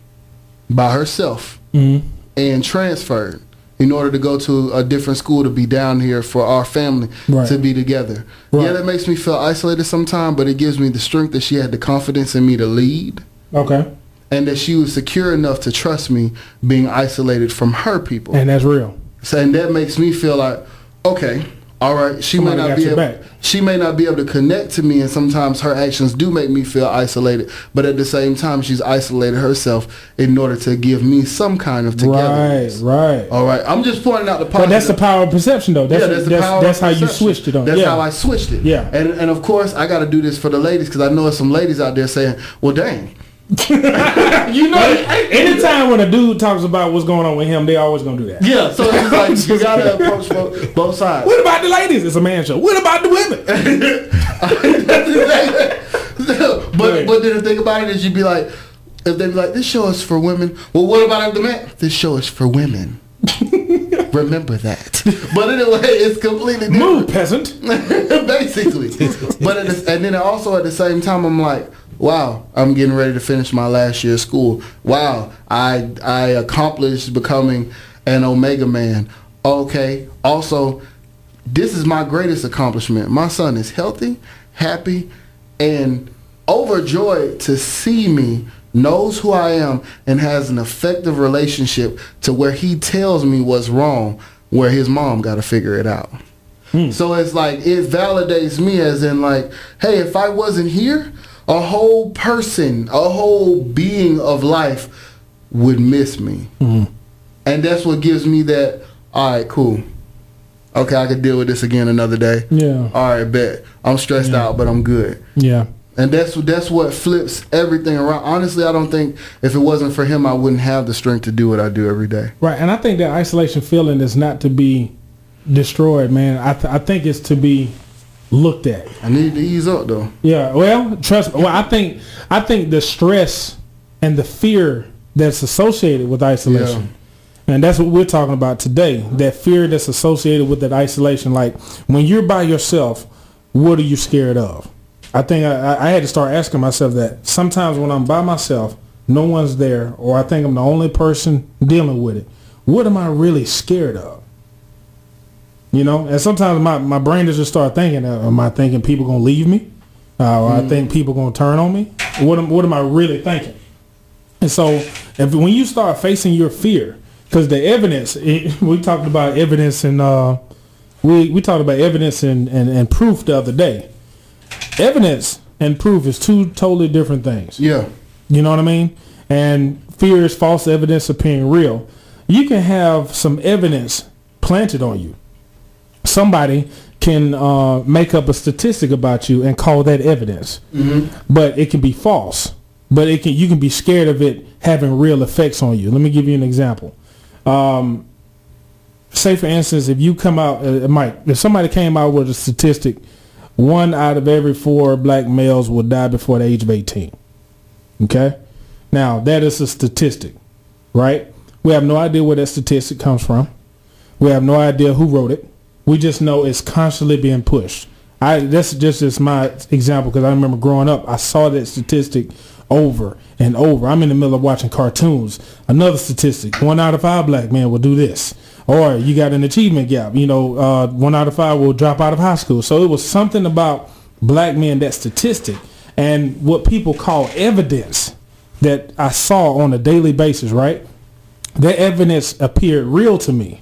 by herself Mm-hmm. and transferred in order to go to a different school to be down here for our family Right. to be together. Right. Yeah, that makes me feel isolated sometimes, but it gives me the strength that she had the confidence in me to lead Okay. and that she was secure enough to trust me being isolated from her people. And that's real. So, and that makes me feel like, okay, All right, she Somebody may not be able, she may not be able to connect to me, and sometimes her actions do make me feel isolated. But at the same time, she's isolated herself in order to give me some kind of Right, togetherness. right. All right, I'm just pointing out the positive. But that's the power of perception, though. That's, yeah, that's the that's, power. that's how you switched it on. That's yeah. how I switched it. Yeah. and and of course I got to do this for the ladies because I know there's some ladies out there saying, "Well, dang." you know, Anytime when a dude talks about what's going on with him, they always gonna do that. yeah. So it's like you gotta approach both, both sides. What about the ladies? It's a man show. What about the women? but but then the thing about it is you'd be like, if they be like, this show is for women. Well, what about the man? This show is for women. Remember that. But anyway, it's completely different. Move, peasant. basically. but and then also at the same time, I'm like, wow, I'm getting ready to finish my last year of school. Wow, I I accomplished becoming an Omega man. Okay. Also, this is my greatest accomplishment. My son is healthy, happy, and overjoyed to see me knows who I am and has an effective relationship to where he tells me what's wrong where his mom got to figure it out. Hmm. So it's like it validates me as in like, hey, if I wasn't here, a whole person, a whole being of life would miss me. Mm-hmm. And that's what gives me that, all right, cool. Okay, I could deal with this again another day. Yeah. All right, bet. I'm stressed Yeah. out, but I'm good. Yeah. And that's that's what flips everything around. Honestly, I don't think if it wasn't for him, I wouldn't have the strength to do what I do every day. Right, and I think that isolation feeling is not to be destroyed, man. I th- I think it's to be looked at. I need to ease up though. Yeah, well, trust me. Well, I think I think the stress and the fear that's associated with isolation, and that's what we're talking about today. That fear that's associated with that isolation. Like when you're by yourself, what are you scared of? I think I, I had to start asking myself that. Sometimes when I'm by myself, no one's there, or I think I'm the only person dealing with it. What am I really scared of? You know, and sometimes my, my brain just start thinking, uh, am I thinking people gonna leave me? Uh, or I think people gonna turn on me? What am, what am I really thinking? And so, if when you start facing your fear, because the evidence, it, we talked about evidence and uh, we we talked about evidence and, and, and proof the other day. Evidence and proof is two totally different things. Yeah. You know what I mean? And fear is false evidence appearing real. You can have some evidence planted on you. Somebody can uh, make up a statistic about you and call that evidence, but it can be false. But it can you can be scared of it having real effects on you. Let me give you an example. Um, say for instance, if you come out, uh, Mike, if somebody came out with a statistic, one out of every four black males will die before the age of 18. Okay? Now, that is a statistic, right? We have no idea where that statistic comes from. We have no idea who wrote it. We just know it's constantly being pushed. I that's just as my example because I remember growing up, I saw that statistic over and over. I'm in the middle of watching cartoons. Another statistic: one out of five black men will do this, or you got an achievement gap. You know, uh, one out of five will drop out of high school. So it was something about black men that statistic and what people call evidence that I saw on a daily basis. Right, that evidence appeared real to me.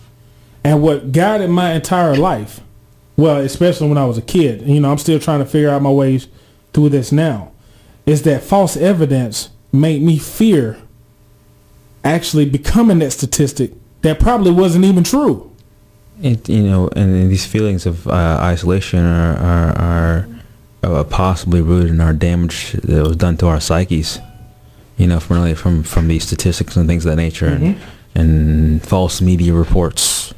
And what guided my entire life, well, especially when I was a kid, you know, I'm still trying to figure out my ways through this now, is that false evidence made me fear actually becoming that statistic that probably wasn't even true. It, you know, and, these feelings of uh, isolation are, are, are uh, possibly rooted in our damage that was done to our psyches. You know, from really from from these statistics and things of that nature, and, and false media reports.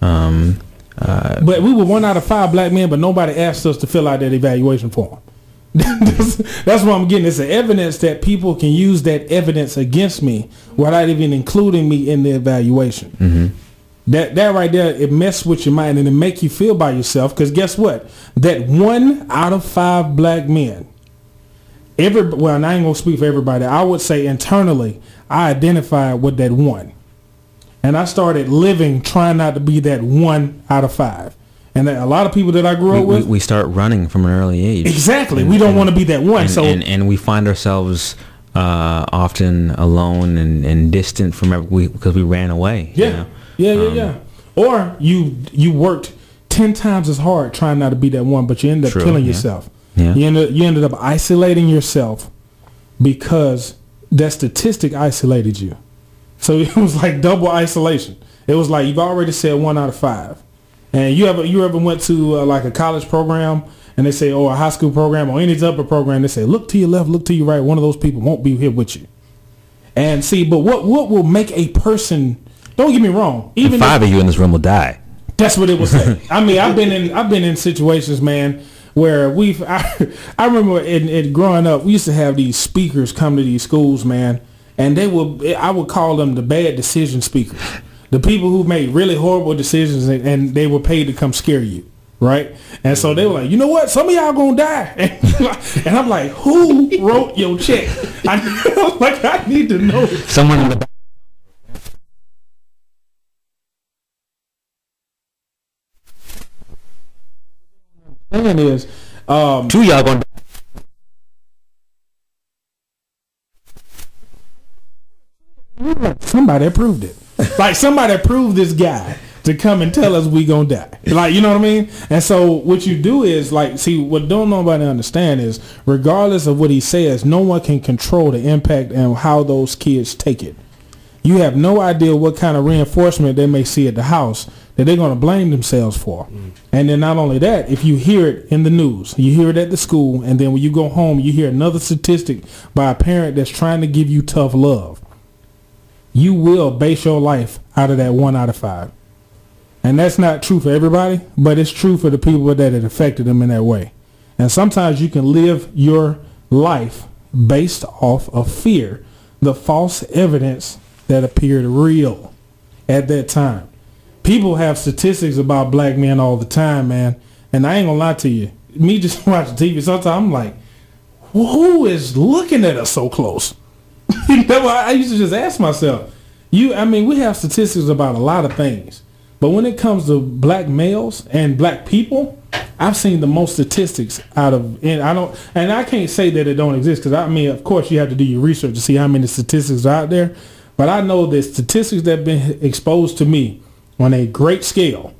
Um, uh, But we were one out of five black men, but nobody asked us to fill out that evaluation form. that's, that's what I'm getting. It's the evidence that people can use that evidence against me without even including me in the evaluation. That that right there, it messes with your mind and it make you feel by yourself. Because guess what? That one out of five black men, every well, and I ain't gonna speak for everybody. I would say internally, I identified with that one, and I started living trying not to be that one out of five. And that a lot of people that I grew we, up with, we start running from an early age. exactly, And- we don't and- want to be that one. and, so and, and we find ourselves uh, often alone and, and distant from every, we, because we ran away. you Yeah. know? Yeah, yeah, Um, yeah. Or you you worked ten times as hard trying not to be that one, but you end up True, killing yeah. yourself. Yeah. You ended you ended up isolating yourself because that statistic isolated you. So it was like double isolation. It was like you've already said one out of five, and you ever you ever went to uh, like a college program and they say, or a high school program or any upper program, they say, look to your left, look to your right. One of those people won't be here with you. And see, but what what will make a person? Don't get me wrong. Even if- Five of you in this room will die. that's what it was say. I mean, I've been in I've been in situations, man, where we've I, I remember in, in growing up, we used to have these speakers come to these schools, man, and they would I would call them the bad decision speakers, the people who made really horrible decisions, and, and they were paid to come scare you. Right, and so they were like, you know what? Some of y'all gonna die, and I'm like, who wrote your check? I, like, I need to know. Someone in the back. Thing is, um, Two y'all going. Somebody approved it. like somebody approved this guy to come and tell us we gonna die. Like you know what I mean? And so what you do is like see what don't nobody understand is regardless of what he says, no one can control the impact and how those kids take it. You have no idea what kind of reinforcement they may see at the house that they're going to blame themselves for. Mm-hmm. And then not only that, if you hear it in the news, you hear it at the school, and then when you go home, you hear another statistic by a parent that's trying to give you tough love you will base your life out of that one out of five. And that's not true for everybody, but it's true for the people that it affected them in that way. And sometimes you can live your life based off of fear, the false evidence that appeared real at that time. People have statistics about black men all the time, man. And I ain't gonna lie to you. Me just watching TV, sometimes I'm like, who is looking at us so close? I used to just ask myself, you, I mean, we have statistics about a lot of things, but when it comes to black males and black people, I've seen the most statistics out of, and I don't, and I can't say that it don't exist because I mean, of course, you have to do your research to see how many statistics are out there, but I know that statistics that have been exposed to me on a great scale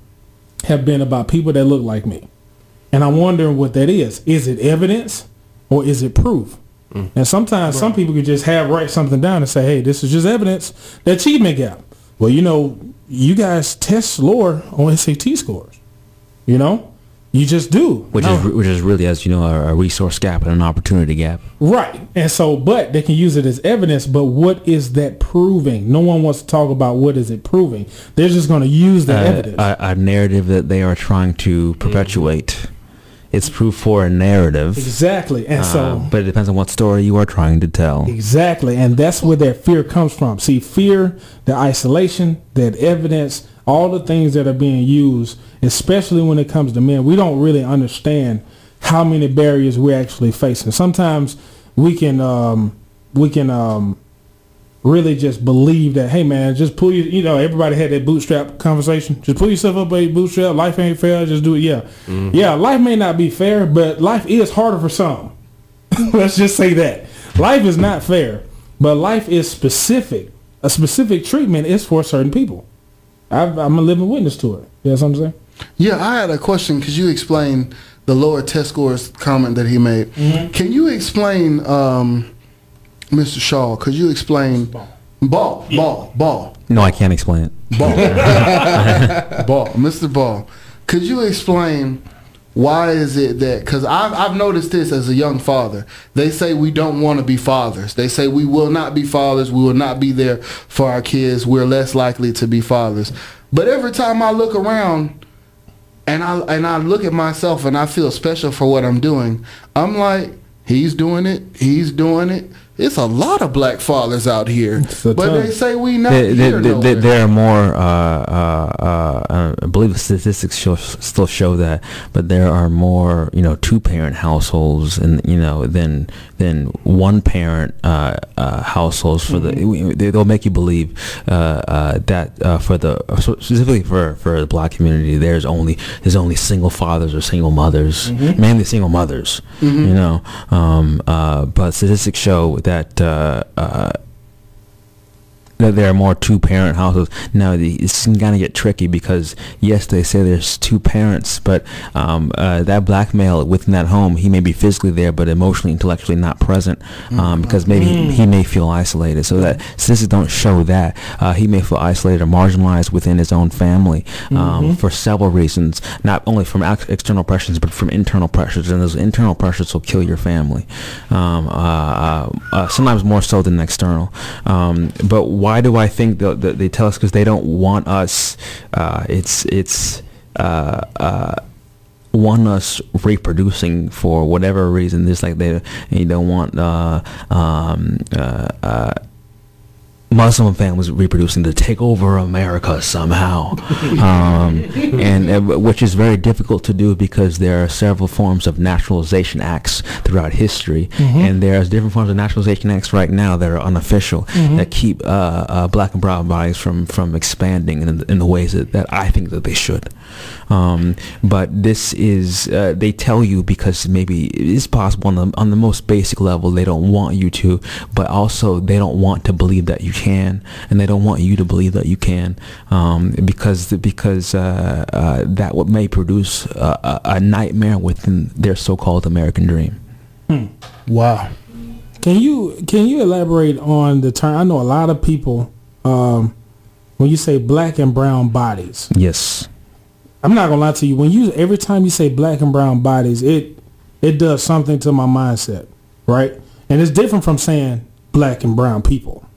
have been about people that look like me, and I'm wondering what that is. Is it evidence or is it proof? And sometimes some people could just have write something down and say, "Hey, this is just evidence that achievement gap." Well, you know, you guys test lower on SAT scores. You know, you just do. Which No. is which is really, as you know, a, a resource gap and an opportunity gap. right. And so, but they can use it as evidence. But what is that proving? No one wants to talk about what is it proving. They're just going to use the Uh, evidence. a, a narrative that they are trying to perpetuate. It's proof for a narrative, exactly. And uh, so, but it depends on what story you are trying to tell. Exactly, and that's where that fear comes from. See, fear, the isolation, that evidence, all the things that are being used, especially when it comes to men, we don't really understand how many barriers we're actually facing. Sometimes we can um, we can um, really just believe that, hey man, just pull your, you know, everybody had that bootstrap conversation. Just pull yourself up by your bootstrap. Life ain't fair. Just do it. Yeah, yeah. Life may not be fair, but life is harder for some. Let's just say that. Life is not fair, but life is specific. A specific treatment is for certain people. I've, I'm a living witness to it. You know what I'm saying? Yeah, I had a question because you explained the lower test scores comment that he made. Can you explain, um, Mr. Shaw? Could you explain ball, ball, ball, No, I can't explain it. ball, ball, Mr. Baugh? Could you explain why is it that? Because I've I've noticed this as a young father. They say we don't want to be fathers. They say we will not be fathers. We will not be there for our kids. We're less likely to be fathers. But every time I look around and I and I look at myself and I feel special for what I'm doing. I'm like, he's doing it, he's doing it. It's a lot of black fathers out here, It's but ton. they say we not There, here there, there, nowhere. there are more. Uh, uh, uh, I believe the statistics show, still show that, but there are more, you know, two-parent households, and you know, than than one-parent uh, uh, households. For the they, they'll make you believe uh, uh, that uh, for the specifically for for the black community, there's only there's only single fathers or single mothers, mainly single mothers. You know, um, uh, but statistics show that. Uh, uh, that there are more two-parent households. Now, it's going to get tricky because, yes, they say there's two parents, but um, uh, that black male within that home, he may be physically there, but emotionally, intellectually not present um, because maybe he, he may feel isolated. So that statistics don't show that. Uh, he may feel isolated or marginalized within his own family um, for several reasons, not only from ex- external pressures, but from internal pressures. And those internal pressures will kill your family, um, uh, uh, uh, sometimes more so than external. Um, but why do I think that they tell us? Because they don't want us. Uh, it's it's. Uh, uh, want us reproducing for whatever reason. Just like they, they don't want uh, um, uh, uh, Muslim families reproducing to take over America somehow, um, and uh, which is very difficult to do because there are several forms of naturalization acts throughout history, and there's different forms of naturalization acts right now that are unofficial that keep uh, uh, black and brown bodies from from expanding in, in the ways that, that I think that they should. Um, but this is uh, they tell you because maybe it is possible on the on the most basic level they don't want you to, but also they don't want to believe that you can, and they don't want you to believe that you can, um, because because uh, uh, that what may produce a, a a nightmare within their so-called American dream. Wow. Can you can you elaborate on the term? I know a lot of people um, when you say black and brown bodies. Yes. I'm not gonna lie to you. When you every time you say black and brown bodies, it it does something to my mindset, right? And it's different from saying black and brown people.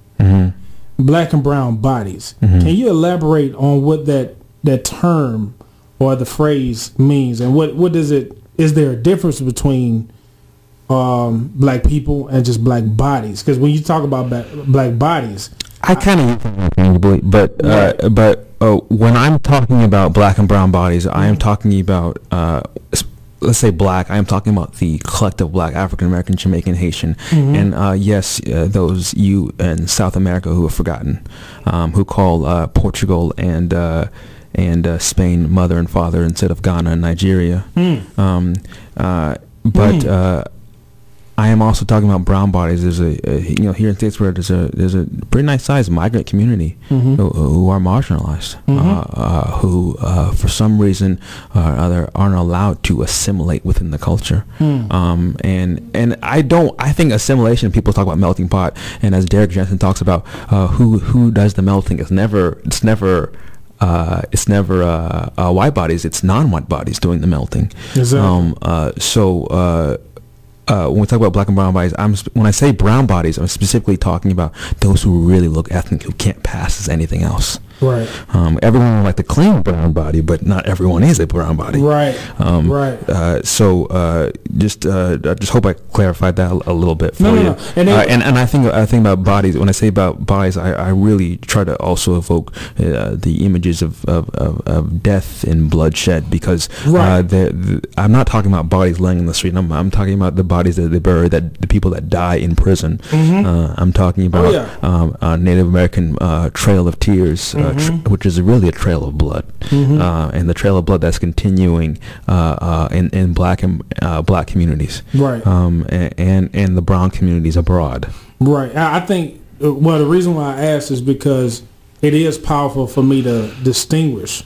Black and brown bodies. Can you elaborate on what that that term or the phrase means, and what what does it? Is there a difference between um, black people and just black bodies? Because when you talk about ba- black bodies, I kind of interchangeably, but uh, but uh, when I'm talking about black and brown bodies, I am talking about uh, let's say black. I am talking about the collective black African American, Jamaican, Haitian, and uh, yes, uh, those you in South America who have forgotten, um, who call uh, Portugal and uh, and uh, Spain mother and father instead of Ghana and Nigeria. Um, uh, but uh, I am also talking about brown bodies. There's a, a you know here in states where there's a there's a pretty nice sized migrant community who, who are marginalized, uh, uh, who uh, for some reason or other aren't allowed to assimilate within the culture. Um, and and I don't. I think assimilation. People talk about melting pot, and as Derrick Jensen talks about, uh, who who does the melting? It's never it's never. Uh, it's never uh, uh, white bodies; it's non-white bodies doing the melting. Exactly. Um, uh, so uh, when we talk about black and brown bodies, I'm when I say brown bodies, I'm specifically talking about those who really look ethnic, who can't pass as anything else. Right, Um, everyone would like to claim brown body, but not everyone is a brown body. right, Um, right. Uh, so uh, just uh, I just hope I clarified that a, little bit for No, no, you. no. And Uh, and and I think I think about bodies. When I say about bodies, I, I really try to also evoke uh, the images of, of, of, of death and bloodshed because uh, Right. the, the, I'm not talking about bodies laying in the street. I'm, I'm talking about the bodies that they bury, that the people that die in prison. Uh, I'm talking about Mm-hmm. Oh, yeah. um, uh, Native American uh, Trail of Tears, uh, tr- which is really a trail of blood, Mm-hmm. uh, and the trail of blood that's continuing uh, uh, in in black and uh, black communities, Right. um, and, and and the brown communities abroad. Right. I think, uh, well, the reason why I asked is because it is powerful for me to distinguish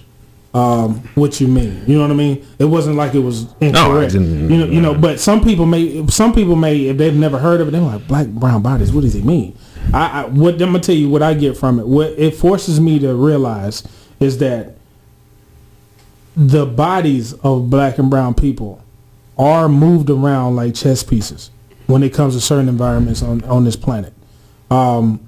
um, what you mean. You know what I mean? It wasn't like it was incorrect. you know, you know. But some people may, some people may, if they've never heard of it, they're like black brown bodies. What does he mean? I, I what I'm gonna tell you what I get from it. What it forces me to realize is that the bodies of black and brown people are moved around like chess pieces when it comes to certain environments on, on this planet. Um,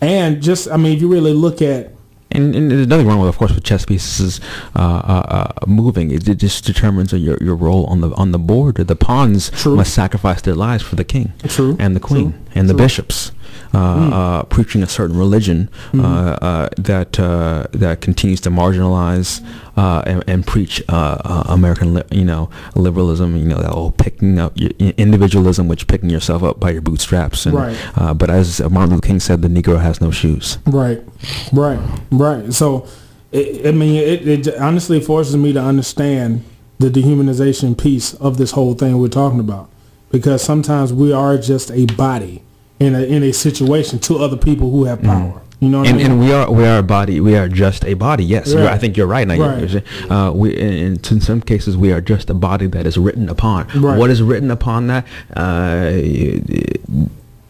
and just, I mean, if you really look at, And, and there's nothing wrong with, of course, with chess pieces uh, uh, uh, moving. It, it just determines your your role on the on the board. The pawns True. must sacrifice their lives for the king, True. and the queen, True. and the bishops, uh, uh, preaching a certain religion uh, uh, that uh, that continues to marginalize uh, and, and preach uh, uh, American, li- you know, liberalism. You know, that whole picking up your individualism, which picking yourself up by your bootstraps. And, Right. Uh, but as Martin Luther King said, the Negro has no shoes. right, right, right. So, it, I mean, it, it honestly forces me to understand the dehumanization piece of this whole thing we're talking about. Because sometimes we are just a body in a, in a situation to other people who have power. You know what and, I mean? and we are we are a body. We are just a body. Yes, Right. I think you're right. Now, Right. Uh, we in, in in some cases we are just a body that is written upon. Right. What is written upon that? Uh,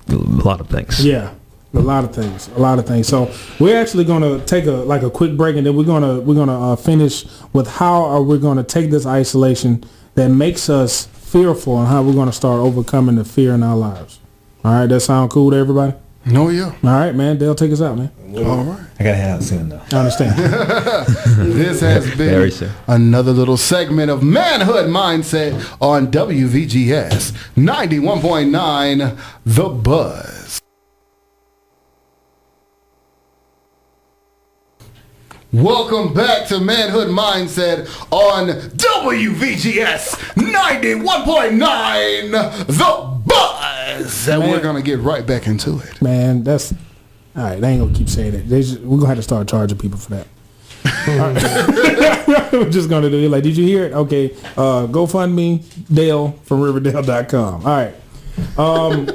a lot of things. Yeah, a lot of things, a lot of things. So we're actually going to take a like a quick break, and then we're gonna we're gonna uh, finish with how are we going to take this isolation that makes us fearful, and how we're going to start overcoming the fear in our lives. All right, that sound cool to everybody? No, yeah. All right, man. Dale, take us out, man. All right. I gotta head out soon though. I understand. This has been soon. another little segment of Manhood Mindset on WVGS 91.9 The Buzz. Welcome back to Manhood Mindset on WVGS 91.9 The Buzz. And Man. we're going to get right back into it. man, that's all right. They ain't gonna keep saying it. They just, we're gonna have to start charging people for that. We're just gonna do it. Like, did you hear it? Okay, uh, GoFundMe Dale from Riverdale.com. All right. Um,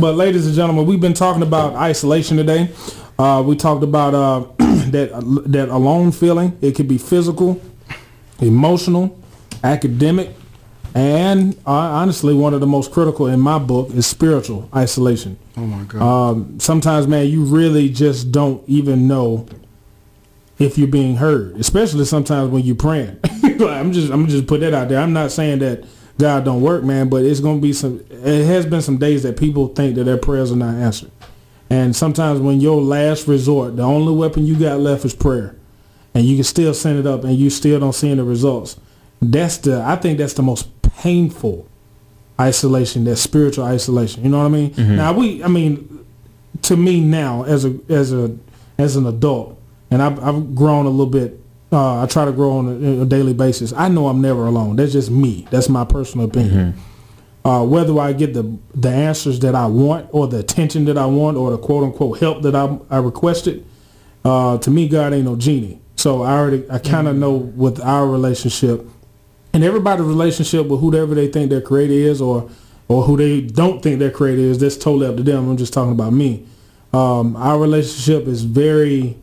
but ladies and gentlemen, we've been talking about isolation today. Uh, we talked about uh, that that alone feeling. It could be physical, emotional, academic, and uh, honestly, one of the most critical in my book is spiritual isolation. Oh my God. Um, sometimes, man, you really just don't even know if you're being heard, especially sometimes when you're praying. I'm just, I'm just put that out there. I'm not saying that God don't work, man, but it's gonna be some. It has been some days that people think that their prayers are not answered, and sometimes when your last resort, the only weapon you got left is prayer, and you can still send it up, and you still don't see any results. That's the. I think that's the most painful isolation, that spiritual isolation. You know what I mean? Now we, I mean, to me now as a as a as an adult, and I've, I've grown a little bit. Uh, I try to grow on a, a daily basis. I know I'm never alone. That's just me. That's my personal opinion. Uh, whether I get the the answers that I want, or the attention that I want, or the quote unquote help that I I requested, uh, to me, God ain't no genie. So I already I kind of know with our relationship and everybody's relationship with whoever they think their creator is or or who they don't think their creator is that's totally up to them. I'm just talking about me. Um, our relationship is very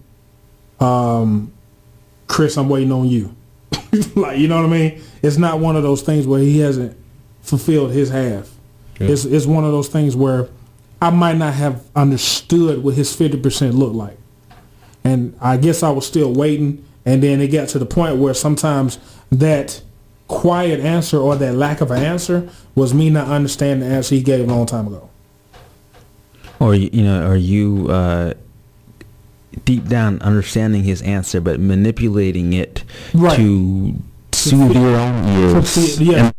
um, chris i'm waiting on you. Like you know what i mean? It's not one of those things where he hasn't fulfilled his half. It's, it's one of those things where i might not have understood what his 50% looked like. And I guess I was still waiting. And then it got to the point where sometimes that quiet answer or that lack of an answer was me not understanding the answer he gave a long time ago. Or you know, are you uh, deep down understanding his answer, but manipulating it Right. to soothe your own ears? yeah.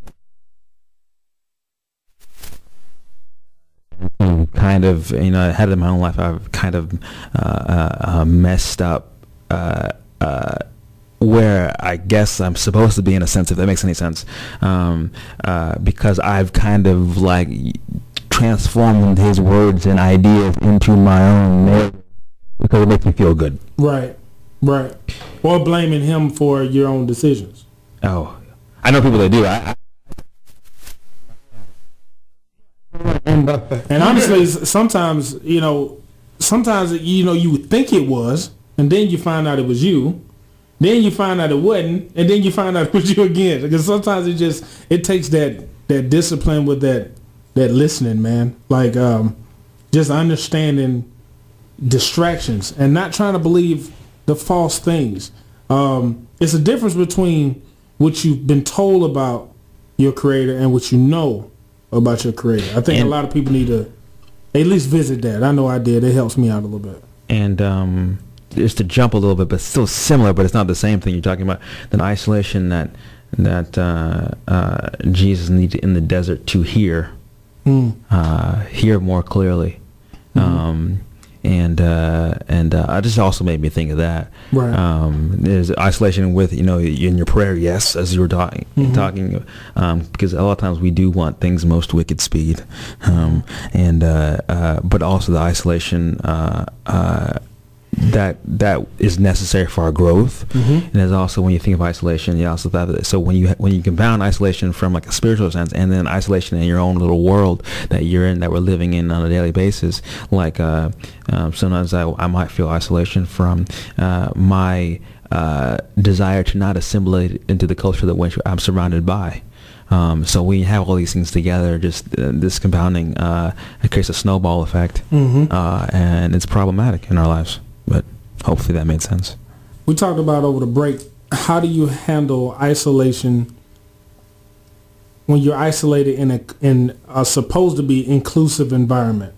Kind of, you know, ahead of my own life, I've kind of uh, uh, uh, messed up. Uh, uh, where I guess I'm supposed to be in a sense, if that makes any sense, um, uh, because I've kind of like transformed his words and ideas into my own narrative because it makes me feel good. Right. Right. Or blaming him for your own decisions. Oh, I know people that do. I, I And honestly, sometimes, you know, sometimes, you know, you would think it was, and then you find out it was you. Then you find out it wasn't, and then you find out it was you again. Because sometimes it just, it takes that, that discipline with that, that listening, man. Like, um, just understanding distractions and not trying to believe the false things. Um, it's a difference between what you've been told about your creator and what you know about your creator. I think And- a lot of people need to at least visit that. I know I did. It helps me out a little bit. and um, just to jump a little bit, but still similar, but it's not the same thing you're talking about. The isolation that that uh, uh, Jesus needed in the desert to hear, Mm. uh, hear more clearly, Mm-hmm. um, and uh, and uh, it just also made me think of that. Right. Um, there's isolation with you know in your prayer, yes, as you were talking, Mhm. talking, um, because a lot of times we do want things most wicked speed, um, and uh, uh, but also the isolation uh, uh, that that is necessary for our growth. And there's also when you think of isolation, you also thought that so when you when you compound isolation from like a spiritual sense, and then isolation in your own little world that you're in, that we're living in on a daily basis. Like uh, um, sometimes I, I might feel isolation from uh, my uh, desire to not assimilate into the culture that which I'm surrounded by. Um, so we have all these things together, just uh, this compounding uh, creates a snowball effect, uh, and it's problematic in our lives. But hopefully that made sense. We talked about over the break. How do you handle isolation when you're isolated in a in a supposed to be inclusive environment?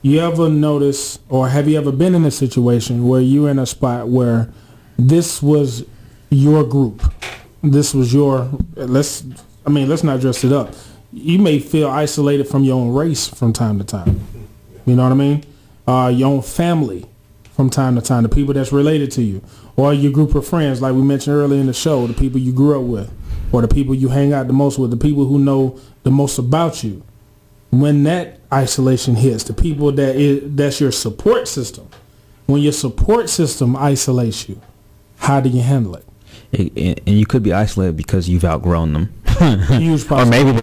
You ever notice, or have you ever been in a situation where you're in a spot where this was your group, this was your let's I mean let's not dress it up. You may feel isolated from your own race from time to time. You know what I mean? Uh, your own family from time to time, the people that's related to you, or your group of friends, like we mentioned earlier in the show, the people you grew up with, or the people you hang out the most with, the people who know the most about you. When that isolation hits, the people that is that's your support system. When your support system isolates you, how do you handle it? And you could be isolated because you've outgrown them, Huge or maybe.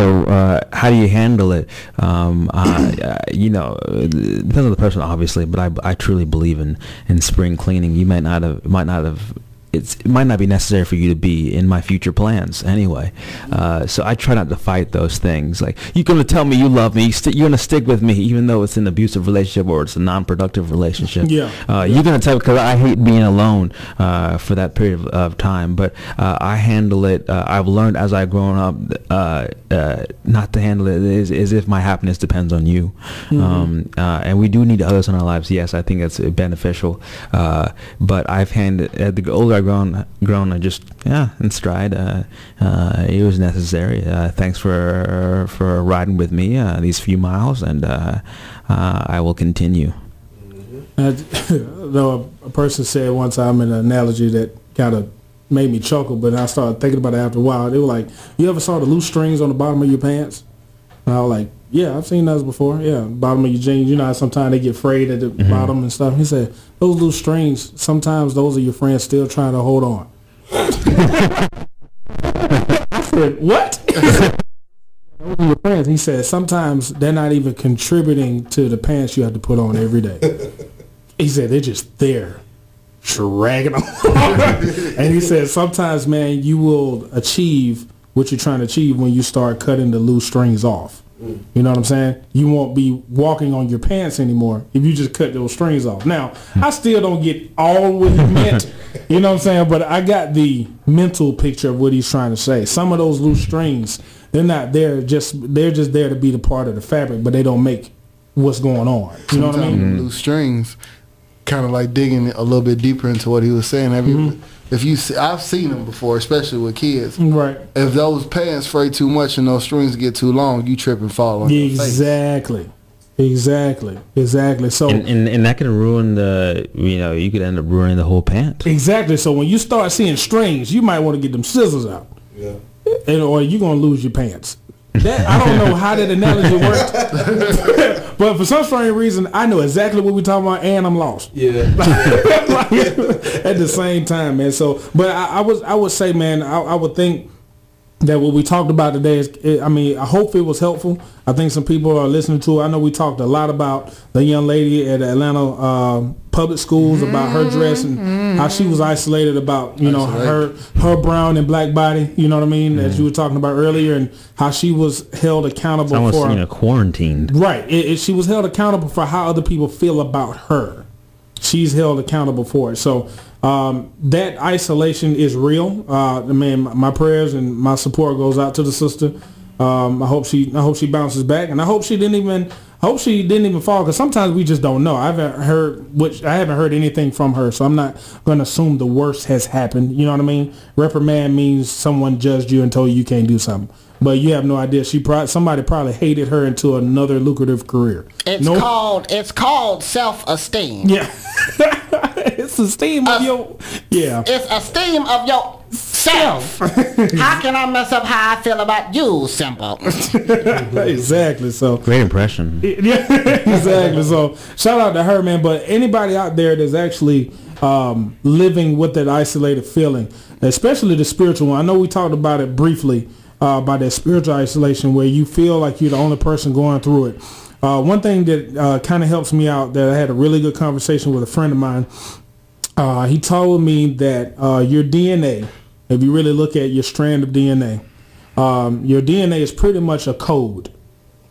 So uh, how do you handle it? Um, uh, you know, depends on the person, obviously. But I, I truly believe in, in spring cleaning. You might not have might not have. It's, it might not be necessary for you to be in my future plans anyway. Uh, so I try not to fight those things. Like you're gonna tell me you love me, you st- you're gonna stick with me, even though it's an abusive relationship or it's a non-productive relationship. Yeah. Uh, You're gonna tell because I hate being alone uh, for that period of, of time. But uh, I handle it. Uh, I've learned as I've grown up uh, uh, not to handle it as, as if my happiness depends on you. Um, uh, and we do need others in our lives. Yes, I think that's beneficial. Uh, but I've handed uh, the older I've grown, grown, I just yeah, in stride. Uh, uh, it was necessary. Uh, thanks for for riding with me uh, these few miles, and uh, uh, I will continue. Uh, though a person said one time an analogy that kind of made me chuckle, but I started thinking about it after a while. They were like, "You ever saw the loose strings on the bottom of your pants?" And I was like, "Yeah, I've seen those before. Yeah, bottom of your jeans. You know, sometimes they get frayed at the bottom and stuff." He said, "Those loose strings. Sometimes those are your friends still trying to hold on." I said, "What?" Those are your friends. He said, "Sometimes they're not even contributing to the pants you have to put on every day." He said they're just there, dragging them. and he said sometimes, man, you will achieve what you're trying to achieve when you start cutting the loose strings off. You know what I'm saying? You won't be walking on your pants anymore if you just cut those strings off. Now, I still don't get all what he meant. You know what I'm saying? But I got the mental picture of what he's trying to say. Some of those loose strings, they're not there just they're just there to be the part of the fabric, but they don't make what's going on. You know what I Sometimes mean? loose strings, kind of like digging a little bit deeper into what he was saying. Every Mm-hmm. If you, see, I've seen them before, especially with kids. Right. If those pants fray too much and those strings get too long, you trip and fall on your face. Exactly. Exactly. Exactly. So And, and and that can ruin the you know you could end up ruining the whole pant. exactly. So when you start seeing strings, you might want to get them scissors out, Yeah. and, or you're gonna lose your pants. That I don't know how that analogy worked, but for some strange reason, I know exactly what we're talking about, and I'm lost. Yeah. Like, at the same time, man. So, but I, I was, I would say, man, I, I would think that what we talked about today is, it, I mean, I hope it was helpful. I think some people are listening to it. I know we talked a lot about the young lady at Atlanta uh, public schools about her dress and how she was isolated about, you know, her her brown and black body. You know what I mean? As you were talking about earlier, and how she was held accountable Almost for. you know quarantined. Right. It, it, she was held accountable for how other people feel about her. She's held accountable for it. So um, that isolation is real. Uh, I mean, my prayers and my support goes out to the sister. Um, I hope she, I hope she bounces back, and I hope she didn't even, I hope she didn't even fall. Because sometimes we just don't know. I haven't heard, which I haven't heard anything from her, so I'm not going to assume the worst has happened. You know what I mean? Reprimand means someone judged you and told you you can't do something, but you have no idea. She probably somebody probably hated her into another lucrative career. It's No- called it's called self esteem. Yeah. it's esteem of your yeah. It's esteem of your Self. how can I mess up how I feel about you, simple? exactly. So Great impression. yeah, exactly. So shout out to her, man. But anybody out there that's actually um, living with that isolated feeling, especially the spiritual one. I know we talked about it briefly uh, about that spiritual isolation where you feel like you're the only person going through it. Uh, one thing that uh, kind of helps me out that I had a really good conversation with a friend of mine. Uh, he told me that uh, your DNA, if you really look at your strand of DNA, um, your DNA is pretty much a code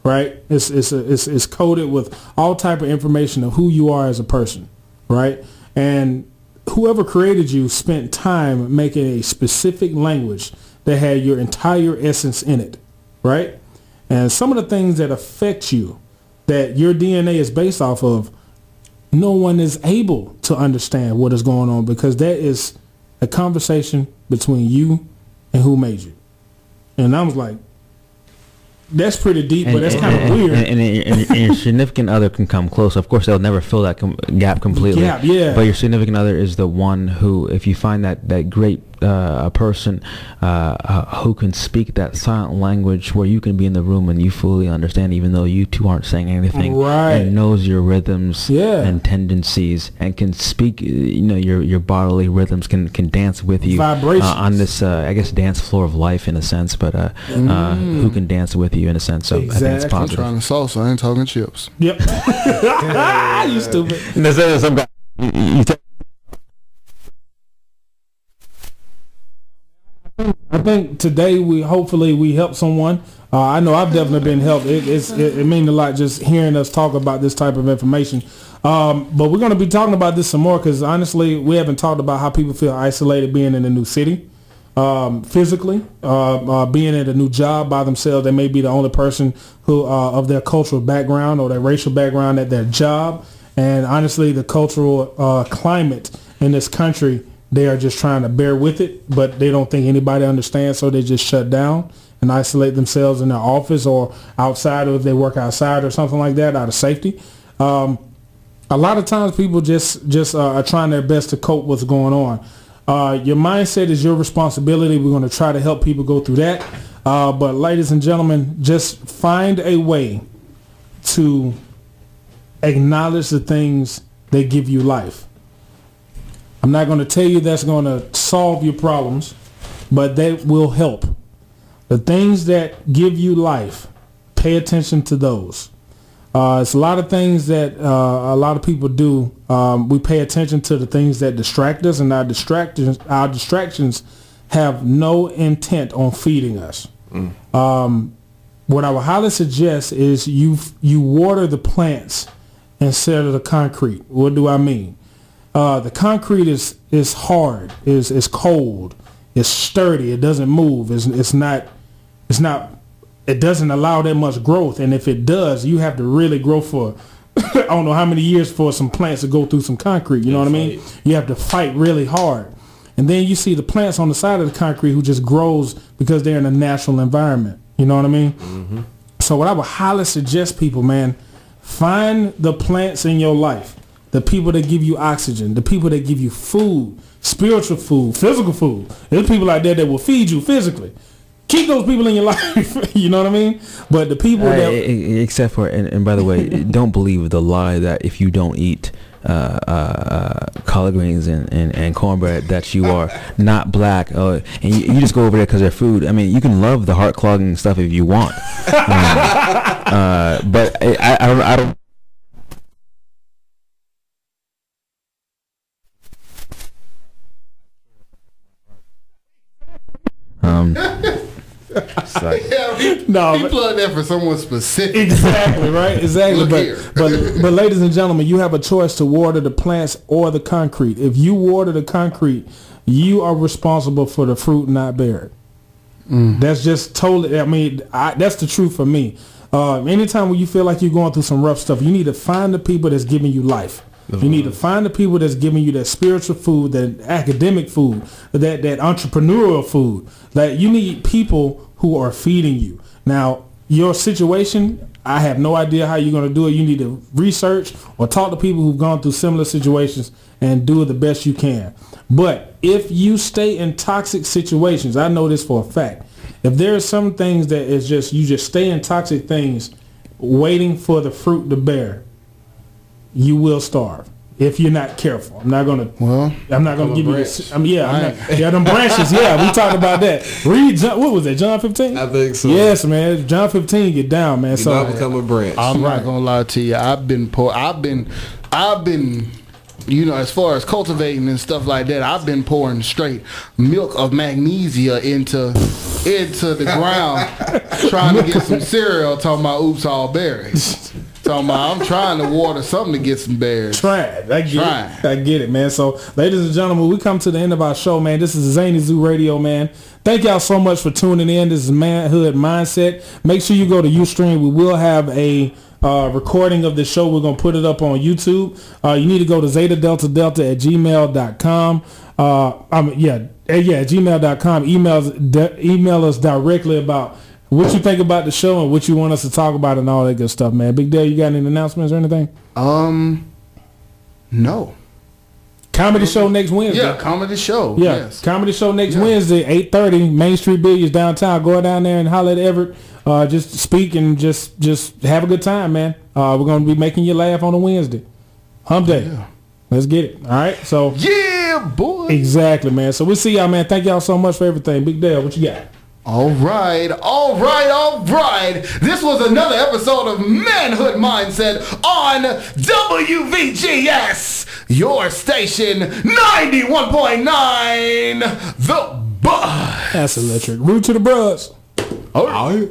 right? It's it's, a, it's it's coded with all type of information of who you are as a person, right? And whoever created you spent time making a specific language that had your entire essence in it, right? And some of the things that affect you that your DNA is based off of, no one is able to understand what is going on because that is a conversation between you and who made you. And I was like, that's pretty deep, but that's kind of weird. And, and, and- and your significant other can come close. Of course, they'll never fill that com- gap completely. Gap, yeah. But your significant other is the one who, if you find that that great uh, a person uh, uh, who can speak that silent language, where you can be in the room and you fully understand, even though you two aren't saying anything, Right. and knows your rhythms Yeah. and tendencies, and can speak. uh, You know, your your bodily rhythms can can dance with you uh, on this, uh, I guess, dance floor of life in a sense. But uh, uh, who can dance with you in a sense? So I think it's Exactly. I'm positive. trying to salsa. I ain't talking chips. Yep. you stupid. There's, there's some guy. You, you tell- I think today we hopefully we help someone. Uh, I know I've definitely been helped. It, it's, it, it means a lot just hearing us talk about this type of information. Um, but we're going to be talking about this some more because honestly, we haven't talked about how people feel isolated being in a new city, um, physically, uh, uh, being at a new job by themselves. They may be the only person who uh, of their cultural background or their racial background at their job. And honestly, the cultural uh, climate in this country they are just trying to bear with it, but they don't think anybody understands, so they just shut down and isolate themselves in their office or outside, or if they work outside or something like that, out of safety. Um, a lot of times, people just just uh, are trying their best to cope what's going on. Uh, your mindset is your responsibility. We're going to try to help people go through that. Uh, but, ladies and gentlemen, just find a way to acknowledge the things that give you life. I'm not going to tell you that's going to solve your problems, but that will help. The things that give you life, pay attention to those. Uh, it's a lot of things that uh, a lot of people do. Um, we pay attention to the things that distract us, and our distractions, our distractions, have no intent on feeding us. Um, what I would highly suggest is you you water the plants instead of the concrete. What do I mean? Uh, the concrete is is hard, is is cold, it's sturdy, it doesn't move, it's it's not it's not it doesn't allow that much growth, and if it does, you have to really grow for I don't know how many years for some plants to go through some concrete. You know what I mean? You have to fight really hard, and then you see the plants on the side of the concrete who just grows because they're in a natural environment. You know what I mean? So what I would highly suggest people, man, find the plants in your life, the people that give you oxygen, the people that give you food, spiritual food, physical food. There's people out there that will feed you physically. Keep those people in your life. you know what I mean? But the people Uh, that except for, and, and by the way, don't believe the lie that if you don't eat uh, uh, uh, collard greens and, and, and cornbread, that you are not black, uh, and you, you just go over there because they're food. I mean, you can love the heart clogging stuff if you want, um, uh, but I, I, I don't. I don't um, it's like, no, He but- plugged that for someone specific. exactly right? Exactly but, but but ladies and gentlemen you have a choice to water the plants or the concrete. If you water the concrete you are responsible for the fruit not bear it that's just totally i mean I, that's the truth for me. Uh, anytime when you feel like you're going through some rough stuff you need to find the people that's giving you life you need to find the people that's giving you that spiritual food, that academic food, that that entrepreneurial food. That you need people who are feeding you. Now, your situation, I have no idea how you're going to do it. You need to research or talk to people who've gone through similar situations and do the best you can. But if you stay in toxic situations, I know this for a fact. If there are some things that is just you just stay in toxic things, waiting for the fruit to bear, you will starve if you're not careful. I'm not gonna. Well, I'm not gonna a give you. branch. The, I mean, yeah, I'm not, yeah, them branches. Yeah, we talked about that. Read John, what was that? John 15. I think so. Yes, man. John 15. Get down, man. Do so not become a branch. I'm Right. not gonna lie to you. I've been poor. I've been, I've been, you know, as far as cultivating and stuff like that, I've been pouring straight milk of magnesia into into the ground, trying to get some cereal. Talking about oops all berries. Talking about I'm trying to water something to get some bears. Tried. I get it. I get it, man. So, ladies and gentlemen, we come to the end of our show, man. This is Zany Zoo Radio, man. Thank y'all so much for tuning in. This is Manhood Mindset. Make sure you go to Ustream. We will have a uh, recording of the show. We're going to put it up on YouTube. Uh, you need to go to Zeta Delta Delta at gmail.com. Uh, um, yeah, yeah, gmail.com. Emails, de- email us directly about what you think about the show and what you want us to talk about and all that good stuff, man. Big Dale, you got any announcements or anything? Um, no. Comedy show next Wednesday. Yeah, comedy show. Yeah, Yes. comedy show next Yeah. Wednesday, eight thirty, Main Street Billiards downtown. Go down there and holler at Everett. Uh, just speak and just just have a good time, man. Uh, we're gonna be making you laugh on a Wednesday, Hump Day. Yeah. Let's get it. All right. So Yeah, boy. exactly, man. So we'll see y'all, man. Thank y'all so much for everything. Big Dale, what you got? All right, all right, all right. This was another episode of Manhood Mindset on WVGS, your station 91.9, The Buzz. That's electric. Root to the bros. All right.